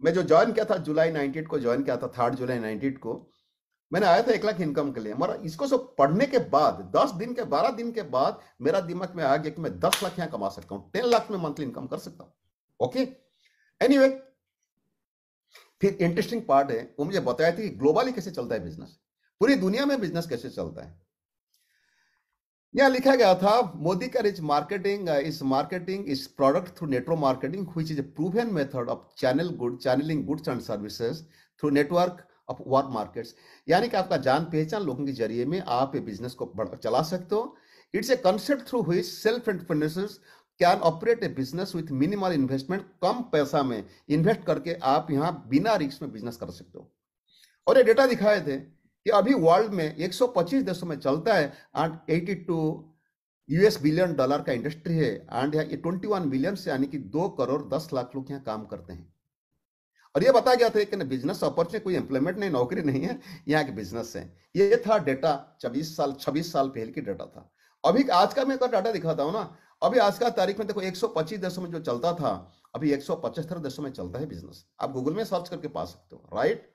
मैं जो ज्वाइन किया था जुलाई 98 को ज्वाइन किया था थर्ड जुलाई 98 को मैंने आया था एक लाख इनकम के लिए, मगर इसको सब पढ़ने के बाद, दस दिन के, बारह दिन के बाद मेरा दिमाग में आ गया कि मैं दस लाख यहाँ कमा सकता हूँ, टेन लाख में मंथली इनकम कर सकता हूँ। ओके? एनीवे फिर इंटरेस्टिंग पार्ट है, वो मुझे बताया था ग्लोबली कैसे चलता है बिज़नेस पूरी दुनिया में बिज़नेस कैसे चलता है? यहाँ लिखा गया था, Modicare is marketing is marketing is product through network marketing which is a proven method of channel good channelling goods and services through network of work markets यानी कि आपका जान पहचान लोगों के ज़रिए में आप ये बिज़नेस को चला सकते हो। It's a concept through which self entrepreneurs can operate a business with minimal investment कम पैसा में इन्वेस्ट करके आप यहाँ बिना रिस्क में बिज़नेस कर सकते हो। और ये डेटा दिखाए थे कि अभी वर्ल्ड में 125 देशों में चलता है एंड 82 यूएस बिलियन डॉलर का इंडस्ट्री है एंड यहाँ ये 21 बिलियन से यानी कि दो करोड़ दस लाख लोग यहाँ काम करते हैं। और ये बताया गया था कि बिज़नेस अपॉर्चुनिटी कोई एम्प्लॉयमेंट नहीं, नौकरी नहीं है, यहाँ के बिज़नेस है। ये था डेटा चौबीस साल, छब्बीस साल पहले की डेटा था। अभी आज का मैं डाटा दिखाता हूँ ना। अभी आज का तारीख में देखो 125 देशों में जो चलता था, अभी एक सौ देशों में चलता है बिज़नेस आप गूगल में सर्च करके पा सकते हो राइट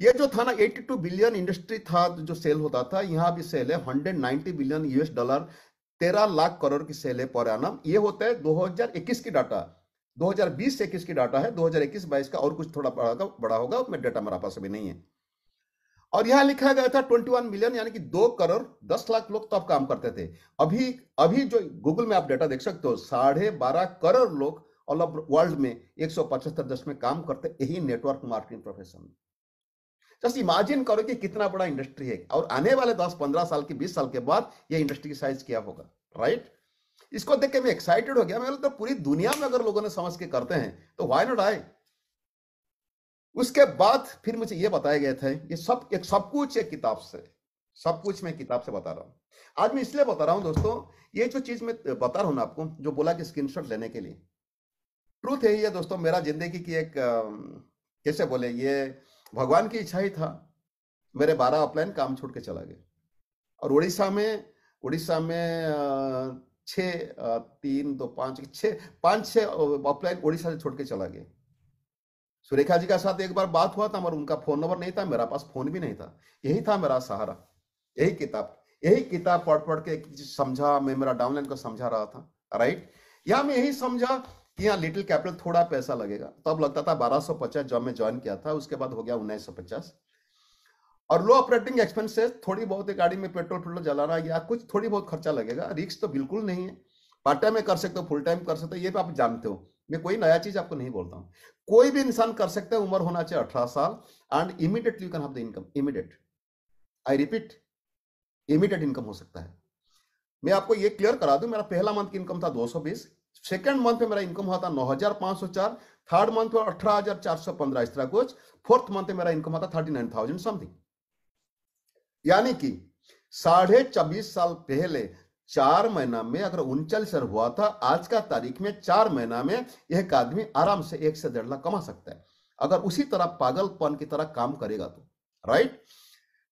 ये जो था ना 82 बिलियन इंडस्ट्री था, जो सेल होता था, यहाँ भी सेल है। 190 billion US dollar 13 lakh crore की सेल है पर एनम ये होता है 2021 की डाटा 2020 से 21 की डाटा है 2021 22 का और कुछ थोड़ा बड़ा बड़ा होगा, उसमें डाटा मेरा पास अभी नहीं है। और यहाँ लिखा गया था 21 मिलियन यानी कि दो करोड़ दस लाख लोग तो अब काम करते थे। अभी अभी जो गूगल में आप डेटा देख सकते हो, साढ़े बारह करोड़ लोग ऑल ओवर वर्ल्ड में एक देश में काम करते, यही नेटवर्क मार्केटिंग प्रोफेशन में जस्ट इमेजिन करो कि कितना बड़ा इंडस्ट्री है। और आने वाले 10 15 साल की 20 साल के बाद यह इंडस्ट्री की साइज़ क्या होगा राइट इसको देख के मैं एक्साइटेड हो गया। मैं तो पूरी दुनिया में अगर लोगों ने समझ के करते हैं तो वाई नॉट आई उसके बाद फिर मुझे ये बताया गया था, ये सब, एक सब कुछ एक किताब से, सब कुछ मैं किताब से बता रहा हूँ। आज मैं इसलिए बता रहा हूँ दोस्तों, ये जो चीज़ मैं बता रहा हूँ ना आपको, जो बोला कि स्क्रीनशॉट लेने के लिए। ट्रूथ है दोस्तों, मेरा ज़िंदगी की एक कैसे बोले, ये भगवान की इच्छा ही था। मेरे बारह ऑफलाइन काम छोड़ के चला गया। और उड़ीसा में उड़ीसा में छ तीन, दो, पाँच छ पाँच, छह ऑफलाइन उड़ीसा से छोड़ के चला गया। सुरेखा जी का साथ एक बार बात हुआ था, मगर उनका फ़ोन नंबर नहीं था, मेरा पास फ़ोन भी नहीं था। यही था मेरा सहारा, यही किताब यही किताब पढ़ पढ़ के समझा, मैं मेरा डाउनलाइन को समझा रहा था राइट या मैं यही समझा कि यहाँ लिटिल कैपिटल थोड़ा पैसा लगेगा। तब लगता था 1250 जब मैं ज्वाइन किया था, उसके बाद हो गया 1950 और लो ऑपरेटिंग एक्सपेंसेस थोड़ी बहुत गाड़ी में पेट्रोल पेट्रोल जलाना या कुछ थोड़ी बहुत खर्चा लगेगा। रिक्स तो बिल्कुल नहीं है। पार्ट टाइम में कर सकते हो फुल टाइम कर सकते हो, ये भी आप जानते हो। मैं कोई नया चीज़ आपको नहीं बोलता हूँ। कोई भी इंसान कर सकता है, उम्र होना चाहिए अठारह साल and immediately you can have the income immediate I repeat immediate income हो सकता है। मैं आपको ये क्लियर करा दूँ, मेरा पहला मंथ की इनकम था 220 सेकेंड मंथ में मेरा इनकम हुआ था नौ हज़ार पाँच सौ चार थर्ड मंथ में अठारह हज़ार चार सौ पंद्रह, इस तरह कुछ। फोर्थ मंथ में मेरा इनकम हुआ था थर्टी नाइन थाउज़ेंड समथिंग यानी कि साढ़े चौबीस साल पहले चार महीना में अगर उनचालीस हज़ार हुआ था, आज का तारीख में चार महीना में एक आदमी आराम से एक से डेढ़ लाख कमा सकता है। अगर उसी तरह पागलपन की तरह काम करेगा तो राइट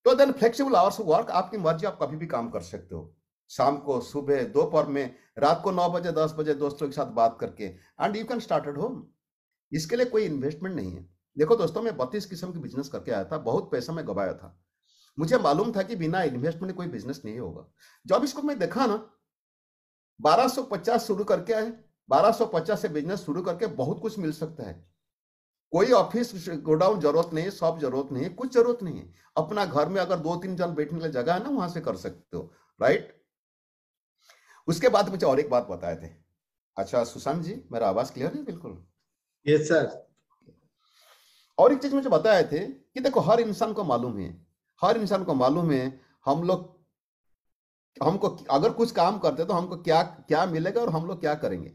तो देन फ्लेक्सिबल आवर्स वर्क आपकी मर्ज़ी, आप कभी भी काम कर सकते हो। शाम को, सुबह, दोपहर में, रात को नौ बजे, दस बजे दोस्तों के साथ बात करके and you can start at home इसके लिए कोई इन्वेस्टमेंट नहीं है। देखो दोस्तों, मैं बत्तीस किस्म की बिज़नेस करके आया था, बहुत पैसा मैं गवाया था। मुझे मालूम था कि बिना इन्वेस्टमेंट कोई बिज़नेस नहीं होगा। जब इसको मैं देखा ना 1250 शुरू करके आए 1250 से बिज़नेस शुरू करके बहुत कुछ मिल सकता है। कोई ऑफ़िस गोडाउन ज़रूरत नहीं है शॉप ज़रूरत नहीं है कुछ ज़रूरत नहीं है। अपना घर में अगर दो तीन जन बैठने के लिए जगह है ना वहाँ से कर सकते हो राइट उसके बाद मुझे और एक बात बताए थे। अच्छा सुशांत जी मेरा आवाज़ क्लियर है? बिल्कुल। यस सर और एक चीज़ मुझे बताए थे कि देखो हर इंसान को मालूम है हर इंसान को मालूम है, हम लोग, हमको अगर कुछ काम करते तो हमको क्या क्या मिलेगा और हम लोग क्या करेंगे?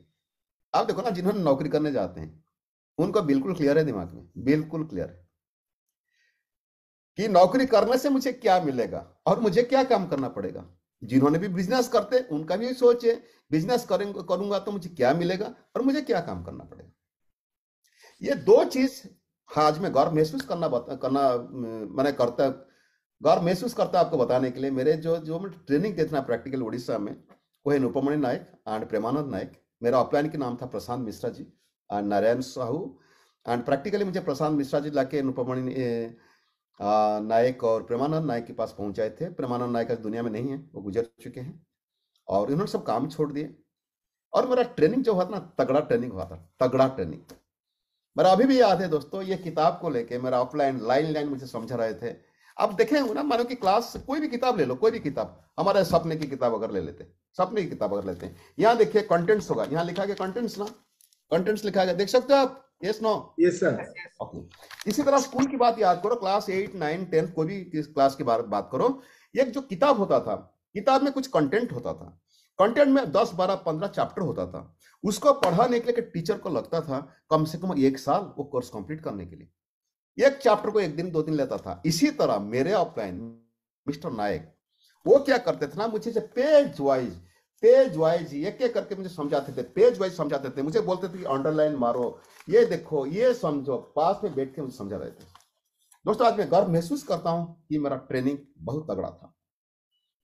आप देखो ना, जिन्होंने नौकरी करने जाते हैं, उनको बिल्कुल क्लियर है दिमाग में, बिल्कुल क्लियर है। कि नौकरी करने से मुझे क्या मिलेगा और मुझे क्या काम करना पड़ेगा? जिन्होंने भी बिज़नेस करते उनका भी सोच है बिज़नेस करेंगे, करूँगा तो मुझे क्या मिलेगा और मुझे क्या काम करना पड़ेगा? ये दो चीज़ आज मैं गौर महसूस करना करना मैंने करता गौर, महसूस करता हूँ आपको बताने के लिए, मेरे जो जो मैं ट्रेनिंग देता प्रैक्टिकल उड़ीसा में, वो है नुपमणि नायक एंड प्रेमानंद नायक मेरा ऑफलाइन के नाम था Prashant Mishra ji and Narayan Sahu and practically मुझे प्रशांत मिश्रा जी लाके नुपमणि नायक और प्रेमानंद नायक के पास पहुँचाए थे। प्रेमानंद नायक आज दुनिया में नहीं है, वो गुजर चुके हैं। और इन्होंने सब काम छोड़ दिए। और मेरा ट्रेनिंग जो हुआ था ना, तगड़ा ट्रेनिंग हुआ था, तगड़ा ट्रेनिंग मेरा अभी भी याद है दोस्तों, ये किताब को लेके मेरा ऑफलाइन लाइन लाइन मुझे समझा रहे थे। आप देखे ना मानो कि क्लास कोई भी किताब ले लो कोई भी किताब। हमारे सपने की किताब अगर ले लेते सपने की किताब अगर लेते हैं। यहाँ देखिए कंटेंट्स होगा यहाँ लिखा गया कंटेंट्स ना। कंटेंट्स लिखा गया देख सकते हो आप? Yes no yes sir okay इसी तरह स्कूल की बात याद करो क्लास एट नाइन टेंथ कोई भी क्लास की बात बात करो एक जो किताब होता था किताब में कुछ कंटेंट होता था। कंटेंट में दस बारह पंद्रह चैप्टर होता था। उसको पढ़ाने के लिए टीचर को लगता था कम से कम एक साल वो कोर्स कंप्लीट करने के लिए। एक चैप्टर को एक दिन, दो दिन लेता था। इसी तरह मेरे ऑफलाइन मिस्टर नायक, वो क्या करते थे ना, मुझे पेज वाइज पेज वाइज एक एक करके मुझे समझाते थे पेज वाइज समझाते थे। मुझे बोलते थे अंडरलाइन मारो, ये देखो, ये समझो। पास में बैठ के मुझे समझा रहे थे। दोस्तों, आज मैं गर्व महसूस करता हूँ कि मेरा ट्रेनिंग बहुत तगड़ा था।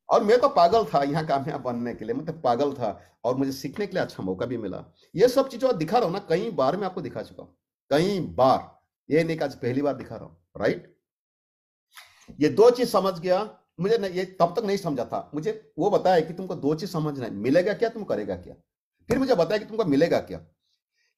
और मैं तो पागल था यहाँ कामयाब बनने के लिए, मैं तो पागल था और मुझे सीखने के लिए अच्छा मौका भी मिला। ये सब चीज़ों दिखा रहा हूँ ना, कई बार मैं आपको दिखा चुका हूँ। कई बार। ये नहीं आज पहली बार दिखा रहा हूँ राइट ये दो चीज़ समझ गया, मुझे ये तब तक नहीं समझा था। मुझे वो बताया कि तुमको दो चीज़ समझना है, मिलेगा क्या, तुम करेगा क्या? फिर मुझे बताया कि तुमको मिलेगा क्या?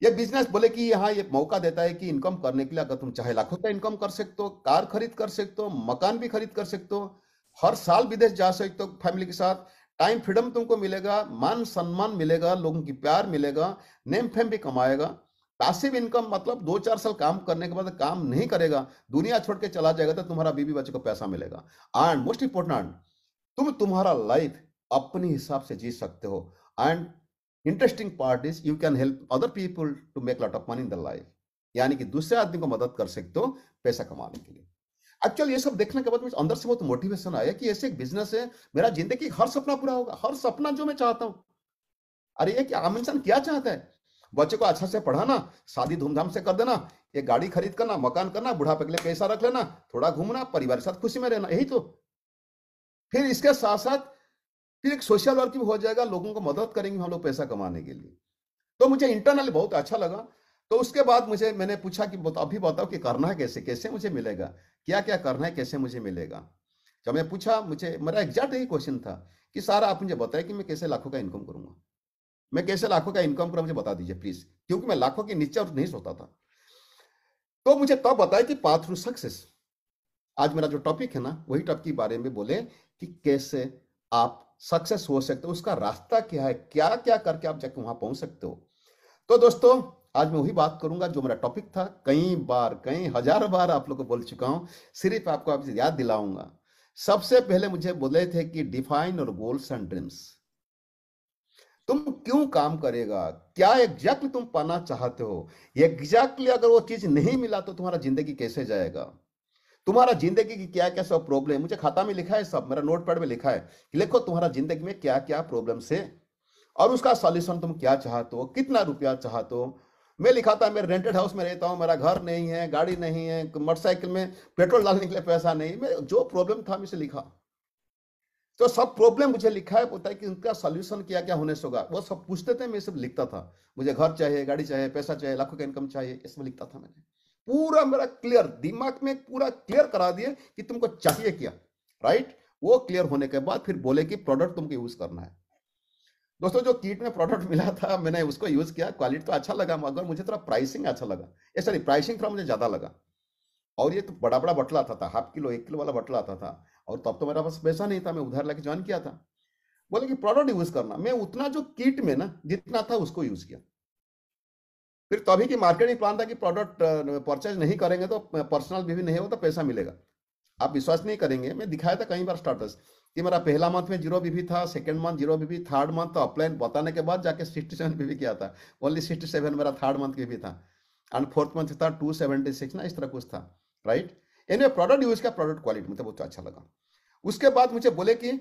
ये बिज़नेस बोले कि यहाँ ये मौका देता है कि इनकम करने के लिए अगर तुम चाहे लाखों का इनकम कर सकते हो, कार खरीद कर सकते हो, मकान भी खरीद कर सकते हो, हर साल विदेश जा सकते हो फैमिली के साथ टाइम फ्रीडम तुमको मिलेगा, मान सम्मान मिलेगा, लोगों की प्यार मिलेगा नेम फेम भी कमाएगा। पैसिव इनकम मतलब दो चार साल काम करने के बाद काम नहीं करेगा, दुनिया छोड़ के चला जाएगा तो तुम्हारा बीबी बच्चे को पैसा मिलेगा। एंड मोस्ट इंपोर्टेंट तुम तुम्हारा लाइफ अपने हिसाब से जी सकते हो। And interesting part is you can help other people to make lot of money in the life यानी कि दूसरे आदमी को मदद कर सकते हो पैसा कमाने के लिए। एक्चुअल ये सब देखने के बाद मुझे अंदर से बहुत मोटिवेशन आया कि ऐसे एक बिज़नेस है, मेरा ज़िंदगी हर सपना पूरा होगा, हर सपना जो मैं चाहता हूँ। अरे ये क्या आम इंसान क्या चाहता है? बच्चे को अच्छा से पढ़ाना, शादी धूमधाम से कर देना एक गाड़ी खरीद करना, मकान करना, बुढ़ापे के लिए पैसा रख लेना, थोड़ा घूमना, परिवार के साथ खुशी में रहना, यही तो। फिर इसके साथ साथ फिर एक सोशल वर्क भी हो जाएगा, लोगों को मदद करेंगे हम लोग पैसा कमाने के लिए। तो मुझे इंटरनली बहुत अच्छा लगा। तो उसके बाद मुझे, मैंने पूछा कि अभी बताओ कि करना है कैसे कैसे मुझे मिलेगा? क्या क्या करना है, कैसे मुझे मिलेगा? जब मैं पूछा, मुझे, मेरा एग्जैक्ट यही क्वेश्चन था कि सारा आप मुझे बताए कि मैं कैसे लाखों का इनकम करूँगा। मैं कैसे लाखों का इनकम करूँ, मुझे बता दीजिए प्लीज़ क्योंकि मैं लाखों के नीचे और नहीं सोता था। तो मुझे तब बताया कि पाथ थ्रू सक्सेस आज मेरा जो टॉपिक है ना, वही टॉपिक के बारे में बोले कि कैसे आप सक्सेस हो सकते हो, उसका रास्ता क्या है क्या क्या करके आप जाके वहाँ पहुँच सकते हो। तो दोस्तों, आज मैं वही बात करूँगा जो मेरा टॉपिक था। कई बार, कई हज़ार बार आप लोग को बोल चुका हूँ, सिर्फ़ आपको आप याद दिलाऊँगा। सबसे पहले मुझे बोले थे कि डिफाइन और गोल्स एंड ड्रीम्स तुम क्यों काम करेगा? क्या एग्जैक्टली तुम पाना चाहते हो? एग्जैक्टली अगर वो चीज़ नहीं मिला तो तुम्हारा ज़िंदगी कैसे जाएगा? तुम्हारा ज़िंदगी की क्या क्या सब प्रॉब्लम मुझे खाता में लिखा है सब, मेरा नोट पैड में लिखा है कि लिखो तुम्हारा ज़िंदगी में क्या क्या प्रॉब्लम है और उसका सॉल्यूशन तुम क्या चाहते हो? कितना रुपया चाहते हो? मैं लिखा था मैं रेंटेड हाउस में रहता हूँ, मेरा घर नहीं है, गाड़ी नहीं है मोटरसाइकिल में पेट्रोल डालने के लिए पैसा नहीं मैं जो प्रॉब्लम था मैं लिखा। तो सब प्रॉब्लम मुझे लिखा है पता है कि उनका सोल्यूशन क्या क्या होने से होगा। वो सब पूछते थे, मैं सब लिखता था। मुझे घर चाहिए, गाड़ी चाहिए, पैसा चाहिए, लाखों का इनकम चाहिए, इसमें लिखता था मैंने। पूरा मेरा क्लियर दिमाग में पूरा क्लियर करा दिए कि तुमको चाहिए क्या राइट वो क्लियर होने के बाद फिर बोले कि प्रोडक्ट तुमको यूज़ करना है। दोस्तों, जो किट में प्रोडक्ट मिला था, मैंने उसको यूज़ किया। क्वालिटी तो अच्छा लगा, मगर मुझे थोड़ा प्राइसिंग अच्छा लगा। ये सॉरी प्राइसिंग थोड़ा मुझे ज़्यादा लगा। और ये तो बड़ा बड़ा बटला आता था। हाफ़ किलो एक किलो वाला बटला आता था। और तब तो मेरा पास पैसा नहीं था, मैं उधार लेके ज्वाइन किया था। बोले कि प्रोडक्ट यूज़ करना, मैं उतना जो किट में ना, जितना था उसको यूज़ किया। फिर तभी की मार्केटिंग प्लान था कि प्रोडक्ट परचेज नहीं करेंगे तो पर्सनल भी भी नहीं हो तो पैसा मिलेगा। आप विश्वास नहीं करेंगे, मैं दिखाया था कई बार स्टार्टस कि मेरा पहला मंथ में ज़ीरो बीबी था second month zero BV third month तो अपलाइन बताने के बाद जाके सिक्सटी सेवन बीबी किया था। ओनली सिक्सटी सेवन मेरा थर्ड मंथ भी था। एंड फोर्थ मंथ था टू सेवेंटी सिक्स ना, इस तरह कुछ था राइट एनी प्रोडक्ट यूज़ का प्रोडक्ट क्वालिटी मुझे बहुत अच्छा लगा। उसके बाद मुझे बोले कि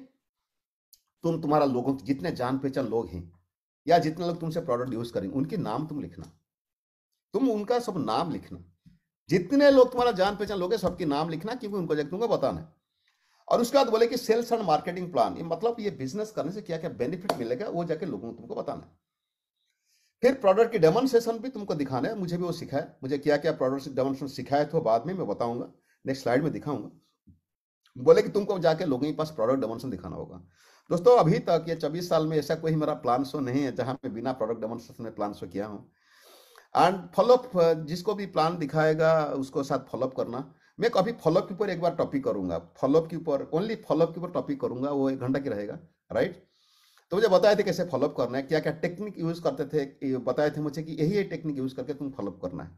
तुम तुम्हारा लोगों जितने जान पहचान लोग हैं, या जितने लोग तुमसे प्रोडक्ट यूज़ करेंगे, उनके नाम तुम लिखना। तुम उनका सब नाम लिखना। जितने लोग तुम्हारा जान पहचान लोग हैं सबके नाम लिखना, क्योंकि उनको जब तुमको बताना है। और उसके बाद बोले कि सेल्स एंड मार्केटिंग प्लान ये मतलब ये बिज़नेस करने से क्या क्या बेनिफिट मिलेगा, वो जाके लोगों को तुमको बताना फिर प्रोडक्ट की डेमोन्स्ट्रेशन भी तुमको दिखाना है, मुझे भी वो सिखाया। मुझे क्या क्या प्रोडक्ट डेमोन्स्ट्रेशन सिखाया तो बाद में मैं बताऊँगा। नेक्स्ट स्लाइड में दिखाऊँगा। बोले कि तुमको जाके लोगों के पास प्रोडक्ट डेमोन्स्ट्रेशन दिखाना होगा। दोस्तों, अभी तक ये चौबीस साल में ऐसा कोई मेरा प्लान शो नहीं है जहाँ मैं बिना प्रोडक्ट डेमोन्स्ट्रेशन प्लान शो किया हूँ। एंड फॉलोअप जिसको भी प्लान दिखाएगा, उसको साथ फॉलोअप करना। मैं कभी फॉलोअप के ऊपर एक बार टॉपिक करूँगा। फॉलोअप के ऊपर ओनली फॉलोअप के ऊपर टॉपिक करूँगा, वो एक घंटा की रहेगा राइट तो मुझे बताए थे कैसे फॉलोअप करना है क्या क्या टेक्निक यूज़ करते थे बताए थे मुझे कि यही टेक्निक यूज़ करके तुम फॉलोअप करना है।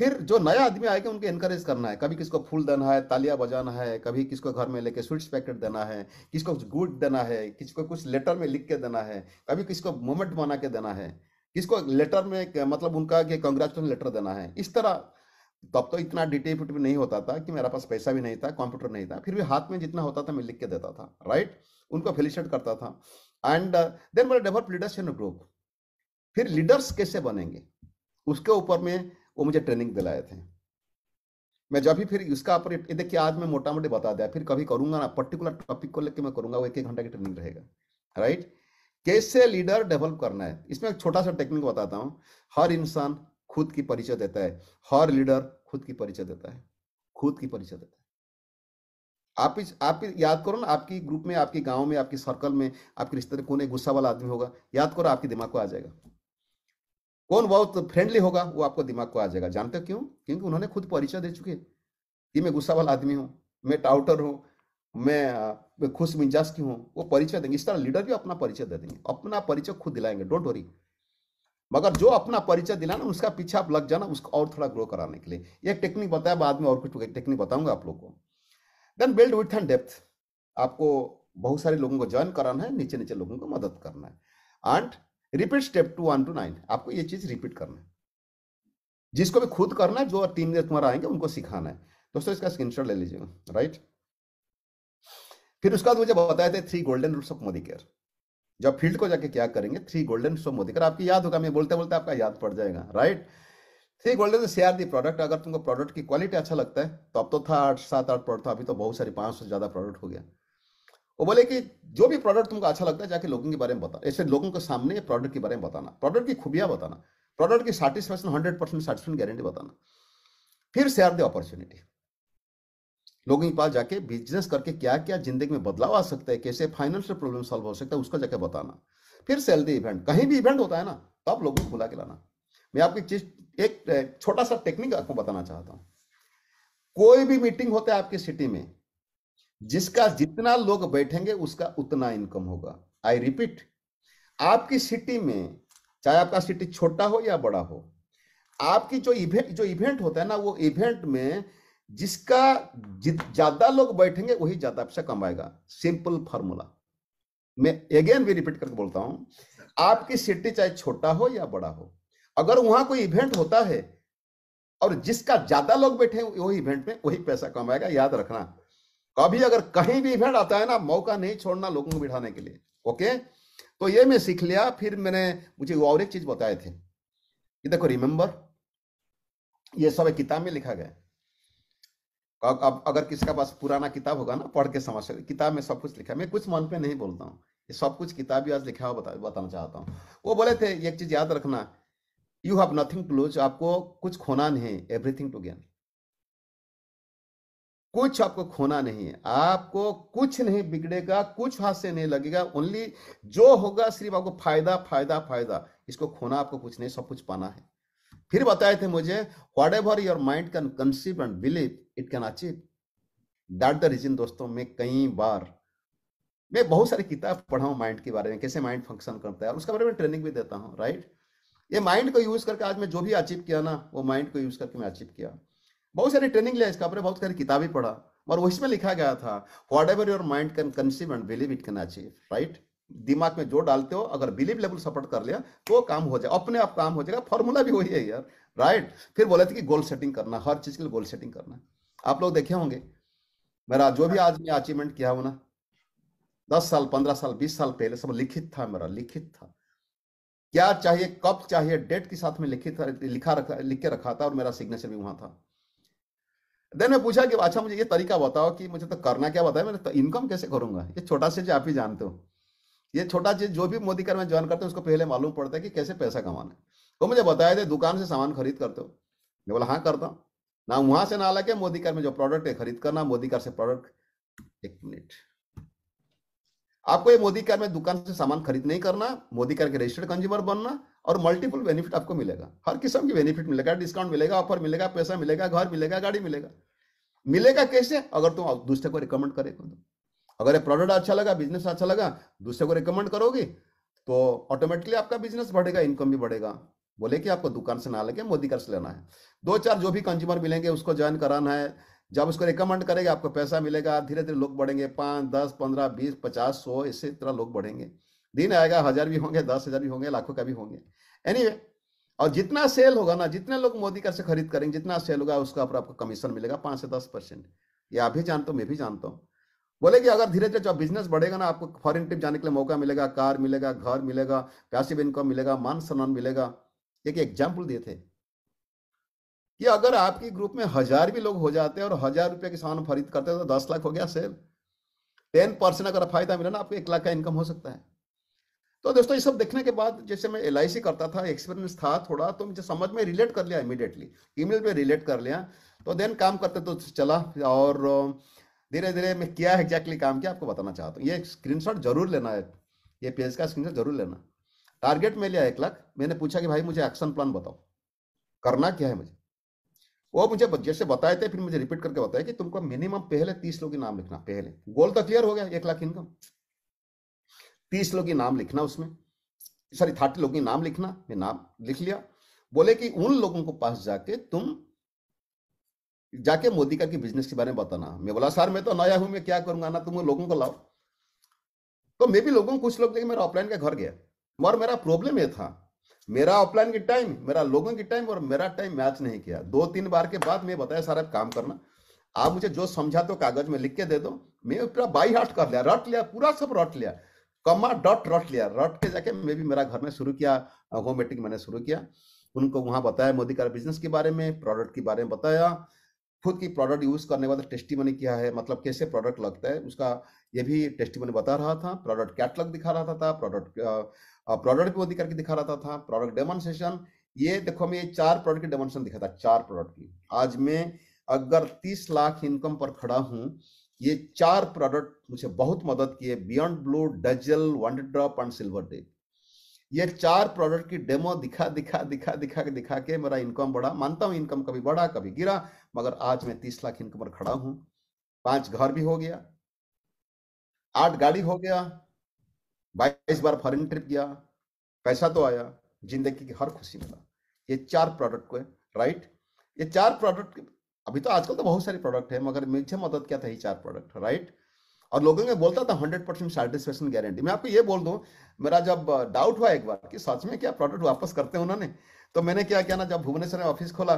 फिर जो नया आदमी आएगा, उनको एनकरेज करना है। कभी किसको फूल देना है, तालियाँ बजाना है, कभी किसको घर में लेके स्वीट्स पैकेट देना है, किसको गुड देना है, किसको कुछ लेटर में लिख के देना है, कभी किसको मोमेंट बना के देना है, किसको लेटर में मतलब उनका कि कंग्रेचुलेशन लेटर देना है। इस तरह तब तो इतना डिटेल भी नहीं होता था कि मेरा पास पैसा भी नहीं था कंप्यूटर नहीं था। फिर भी हाथ में जितना होता था, मैं लिख के देता था राइट उनको फेलिसिट करता था। एंड देन मैंने डेवलप लीडर्स इन ग्रुप फिर लीडर्स कैसे बनेंगे? उसके ऊपर में वो मुझे ट्रेनिंग दिलाए थे। मैं जब भी फिर इसका ऊपर ये देखिए आज मैं मोटा मोटी बता दिया, फिर कभी करूँगा ना पर्टिकुलर टॉपिक को लेकर मैं करूँगा, वो एक एक घंटा की ट्रेनिंग रहेगा राइट कैसे लीडर डेवलप करना है? इसमें एक छोटा सा टेक्निक बताता हूँ। हर इंसान खुद की परिचय देता है। हर लीडर खुद की परिचय देता है। खुद की परिचय देता है। आप इस, आप याद करो ना, आपकी ग्रुप में, आपके गाँव में, आपके सर्कल में, आपके रिश्ते कौन गुस्सा वाला आदमी होगा, याद करो आपके दिमाग को आ जाएगा। कौन बहुत फ्रेंडली होगा, वो आपको दिमाग को आ जाएगा। जानते क्यों? क्योंकि उन्होंने खुद परिचय दे चुके कि मैं गुस्सा वाला आदमी हूँ, मैं टाउटर हूँ, मैं खुश मिजाज की हूँ? वो परिचय देंगे। इस तरह लीडर भी अपना परिचय दे देंगे। अपना परिचय खुद दिलाएँगे। डोंट वरी मगर जो अपना परिचय दिलाना उसका पीछे आप लग जाना, उसको और थोड़ा ग्रो कराने के लिए। ये टेक्निक बताया, बाद में और कुछ टेक्निक बताऊँगा आप लोग को। Then build with and depth आपको बहुत सारे लोगों को ज्वाइन कराना है नीचे नीचे लोगों को मदद करना है। And repeat step two one to nine आपको ये चीज़ रिपीट करना है। जिसको भी खुद करना है, जो टीम में तुम्हारा आएँगे, उनको सिखाना है। दोस्तों, इसका स्क्रीनशॉट ले लीजिएगा राइट फिर उसके बाद मुझे बताए थे three golden rules of Modicare जब फ़ील्ड को जाके क्या करेंगे थ्री गोल्डन ऑफ़ मोदी कर आपकी याद होगा, मैं बोलते बोलते आपका याद पड़ जाएगा राइट थ्री गोल्डन से शेयर दी प्रोडक्ट अगर तुमको प्रोडक्ट की क्वालिटी अच्छा लगता है तो अब तो था आठ, सात, आठ प्रोडक्ट था अभी तो बहुत सारे पाँच सौ ज़्यादा प्रोडक्ट हो गया। वो बोले कि जो भी प्रोडक्ट तुमको अच्छा लगता है, जाके लोगों के बारे में बता ऐसे लोगों के सामने प्रोडक्ट के बारे में बताना। प्रोडक्ट की खूबियाँ बताना। प्रोडक्ट की satisfaction hundred percent satisfaction guarantee बताना। फिर शेयर द अपॉर्चुनिटी लोगों के पास जाके बिज़नेस करके क्या क्या ज़िंदगी में बदलाव आ सकता है, कैसे फाइनेंशियल प्रॉब्लम सॉल्व हो सकता है, उसका जाके बताना। फिर सेल द इवेंट कहीं भी इवेंट होता है ना तो आप लोगों को बुला के लाना। मैं आपकी चीज़, एक छोटा सा टेक्निक आपको बताना चाहता हूँ। कोई भी मीटिंग होता है आपकी सिटी में जिसका जितना लोग बैठेंगे, उसका उतना इनकम होगा। आई रिपीट आपकी सिटी में, चाहे आपका सिटी छोटा हो या बड़ा हो, आपकी जो इवेंट जो इवेंट होता है ना, वो इवेंट में जिसका ज़्यादा लोग बैठेंगे, वही ज़्यादा पैसा कमाएगा। सिंपल फॉर्मूला मैं अगेन भी रिपीट करके बोलता हूँ, आपकी सिटी चाहे छोटा हो या बड़ा हो, अगर वहाँ कोई इवेंट होता है, और जिसका ज़्यादा लोग बैठे वही इवेंट में, वही पैसा कमाएगा, याद रखना। कभी अगर कहीं भी इवेंट आता है ना मौका नहीं छोड़ना लोगों को बिठाने के लिए ओके? तो ये मैं सीख लिया फिर मैंने मुझे और एक चीज़ बताए थे। ये देखो रिमेंबर ये सब किताब में लिखा गया अब अगर किसी का पास पुराना किताब होगा ना पढ़ के समझ सकते किताब में सब कुछ लिखा मैं कुछ मन पे नहीं बोलता हूँ ये सब कुछ किताब भी आज लिखा हुआ बता, बताना चाहता हूँ। वो बोले थे एक चीज़ याद रखना you have nothing to lose आपको कुछ खोना नहीं एवरीथिंग टू गेन कुछ आपको खोना नहीं है, आपको कुछ नहीं बिगड़ेगा, कुछ हाथ से नहीं लगेगा ओनली जो होगा सिर्फ़ आपको फ़ायदा फ़ायदा फ़ायदा। इसको खोना आपको कुछ नहीं, सब कुछ पाना है। फिर बताए थे मुझे whatever your mind can conceive and believe it can achieve that the reason दोस्तों, मैं कई बार, मैं बहुत सारी किताब पढ़ा हूँ माइंड के बारे में, कैसे माइंड फ़ंक्शन करता है, और उसके बारे में ट्रेनिंग भी देता हूँ राइट ये माइंड को यूज़ करके आज मैं जो भी अचीव किया ना, वो माइंड को यूज़ करके मैं अचीव किया। बहुत सारी ट्रेनिंग लिया, इसका बहुत सारी किताबें पढ़ा, और वो इसमें लिखा गया था whatever your mind can conceive and believe it can achieve right दिमाग में जो डालते हो, अगर बिलीव लेवल सपोर्ट कर लिया तो काम हो जाए, अपने आप काम हो जाएगा फॉर्मूला भी वही है यार राइट फिर बोले थे कि गोल सेटिंग करना, हर चीज़ के लिए गोल सेटिंग करना। आप लोग देखे होंगे, मेरा जो भी आज मैं अचीवमेंट किया हो ना, दस साल, पंद्रह साल, बीस साल पहले सब लिखित था मेरा, लिखित था। क्या चाहिए, कब चाहिए डेट के साथ में लिखित, लिखा रखा, लिख के रखा था, और मेरा सिग्नेचर भी वहाँ था। देन मैं पूछा कि अच्छा मुझे ये तरीका बताओ कि मुझे तो करना क्या बताया? मैंने तो इनकम कैसे करूँगा? ये छोटा चीज़ आप ही जानते हो। ये छोटा चीज़, जो भी मोदी कर में ज्वाइन करते हैं, उसको पहले मालूम पड़ता है कि कैसे पैसा कमाना है। तो मुझे बताया थे, दुकान से सामान खरीद करते हो। मैं बोला हाँ करता हूँ। ना वहाँ से ना लगे मोदी कार में जो प्रोडक्ट है, खरीद करना, मोदी कार से प्रोडक्ट एक मिनट आपको ये मोदी कार में दुकान से सामान खरीद नहीं करना, मोदी कार के रजिस्टर्ड कंज्यूमर बनना और मल्टीपल बेनिफिट आपको मिलेगा। हर किस्म की बेनिफिट मिलेगा डिस्काउंट मिलेगा ऑफ़र मिलेगा, पैसा मिलेगा, घर मिलेगा, गाड़ी मिलेगा। मिलेगा कैसे? अगर तुम दूसरे को रिकमेंड करे तो। अगर ये प्रोडक्ट अच्छा लगा बिज़नेस अच्छा लगा दूसरे को रिकमेंड करोगे तो ऑटोमेटिकली आपका बिज़नेस बढ़ेगा इनकम भी बढ़ेगा। बोले कि आपको दुकान से ना लगे मोदी कर से लेना है। दो चार जो भी कंज्यूमर मिलेंगे उसको ज्वाइन कराना है। जब उसको रिकमेंड करेगा आपको पैसा मिलेगा धीरे धीरे लोग बढ़ेंगे। पाँच दस पंद्रह बीस पचास सौ इसी तरह लोग बढ़ेंगे। दिन आएगा हज़ार भी होंगे दस हज़ार भी होंगे लाखों का भी होंगे। एनी anyway, और जितना सेल होगा ना, जितने लोग मोदी का से खरीद करेंगे, जितना सेल होगा, उसका ऊपर आपको कमीशन मिलेगा पाँच से दस परसेंट ये आप भी जानते हो, मैं भी जानता हूँ। बोले कि अगर धीरे धीरे जब बिज़नेस बढ़ेगा ना, आपको फॉरेन ट्रिप जाने के लिए मौका मिलेगा कार मिलेगा, घर मिलेगा पैसिव इनकम मिलेगा, मान सम्मान मिलेगा। एक एग्ज़ाम्पल दिए थे कि अगर आपकी ग्रुप में हज़ार भी लोग हो जाते हैं और हज़ार रुपए के सामान खरीद करते हैं तो दस लाख हो गया सेल टेन परसेंट अगर फ़ायदा मिला ना, आपको एक लाख का इनकम हो सकता है। तो दोस्तों, ये सब देखने के बाद जैसे मैं एलआईसी करता था एक्सपीरियंस था थोड़ा तो मुझे समझ में रिलेट कर लिया इमीडिएटली ईमेल पे रिलेट कर लिया। तो देन काम करते तो चला और धीरे धीरे मैं क्या एग्जैक्टली काम किया, आपको बताना चाहता हूँ। ये स्क्रीनशॉट ज़रूर लेना है। ये पेज का स्क्रीनशॉट ज़रूर लेना। टारगेट में लिया एक लाख। मैंने पूछा कि भाई, मुझे एक्शन प्लान बताओ। करना क्या है मुझे? वो मुझे जैसे बताए थे, फिर मुझे रिपीट करके बताया कि तुमको मिनिमम पहले तीस लोग के नाम लिखना, पहले। गोल तो क्लियर हो गया, एक लाख इनकम तीस लोग नाम लिखना उसमें। सॉरी, थर्टी लोग नाम लिखना मैं नाम लिख लिया। बोले कि उन लोगों को पास जाके तुम जाके मोदी का बिज़नेस के बारे में बताना। मैं बोला, सर, मैं तो नया हूँ, मैं क्या करूँगा? ना, तुम लोगों को लाओ। तो मैं भी लोगों कुछ लोग देखे, मेरा ऑफलाइन का घर गया। और मेरा प्रॉब्लम ये था, मेरा ऑफलाइन की टाइम मेरा लोगों की टाइम और मेरा टाइम मैच नहीं किया। दो तीन बार के बाद मैं बताया, सारा काम करना। आप मुझे जो समझा तो कागज़ में लिख के दे दो। मैं पूरा बाई हाट कर लिया, रट लिया, पूरा सब रट लिया। कमा डॉट रट लिया। रट के जाके मैं भी मेरा घर में शुरू किया होम मीटिंग मैंने शुरू किया। उनको वहाँ बताया मोदी का बिज़नेस के बारे में प्रोडक्ट के बारे में बताया। खुद की प्रोडक्ट यूज़ करने के बाद टेस्टी मनी क्या है मतलब कैसे प्रोडक्ट लगता है, उसका ये भी टेस्टी मनी बता रहा था। प्रोडक्ट कैटलॉग दिखा रहा था प्रोडक्ट प्रोडक्ट भी वो करके दिखा रहा था प्रोडक्ट डेमोन्स्ट्रेशन ये देखो मैं ये चार प्रोडक्ट की डेमोन्स्ट्रेशन दिखा था, चार प्रोडक्ट की। आज मैं अगर तीस लाख इनकम पर खड़ा हूँ ये चार प्रोडक्ट मुझे बहुत मदद किए beyond blue dazzle one drop and silver day ये चार प्रोडक्ट की डेमो दिखा दिखा दिखा दिखा के दिखा के मेरा इनकम बढ़ा। मानता हूँ इनकम कभी बढ़ा, कभी गिरा, मगर आज मैं तीस लाख इनकम पर खड़ा हूँ। पाँच घर भी हो गया, आठ गाड़ी हो गया, बाईस बार फॉरेन ट्रिप गया पैसा तो आया, ज़िंदगी की हर खुशी मिला। ये चार प्रोडक्ट को है राइट ये चार प्रोडक्ट अभी तो आजकल तो बहुत सारे प्रोडक्ट है, मगर मुझे मदद किया था ये चार प्रोडक्ट राइट और लोगों ने बोलता था हंड्रेड परसेंट सेटिस्फेक्शन गारंटी मैं आपको ये बोल दूँ, मेरा जब डाउट हुआ एक बार कि सच में क्या प्रोडक्ट वापस करते हैं उन्होंने तो मैंने क्या किया ना, जब भुवनेश्वर में ऑफ़िस खोला,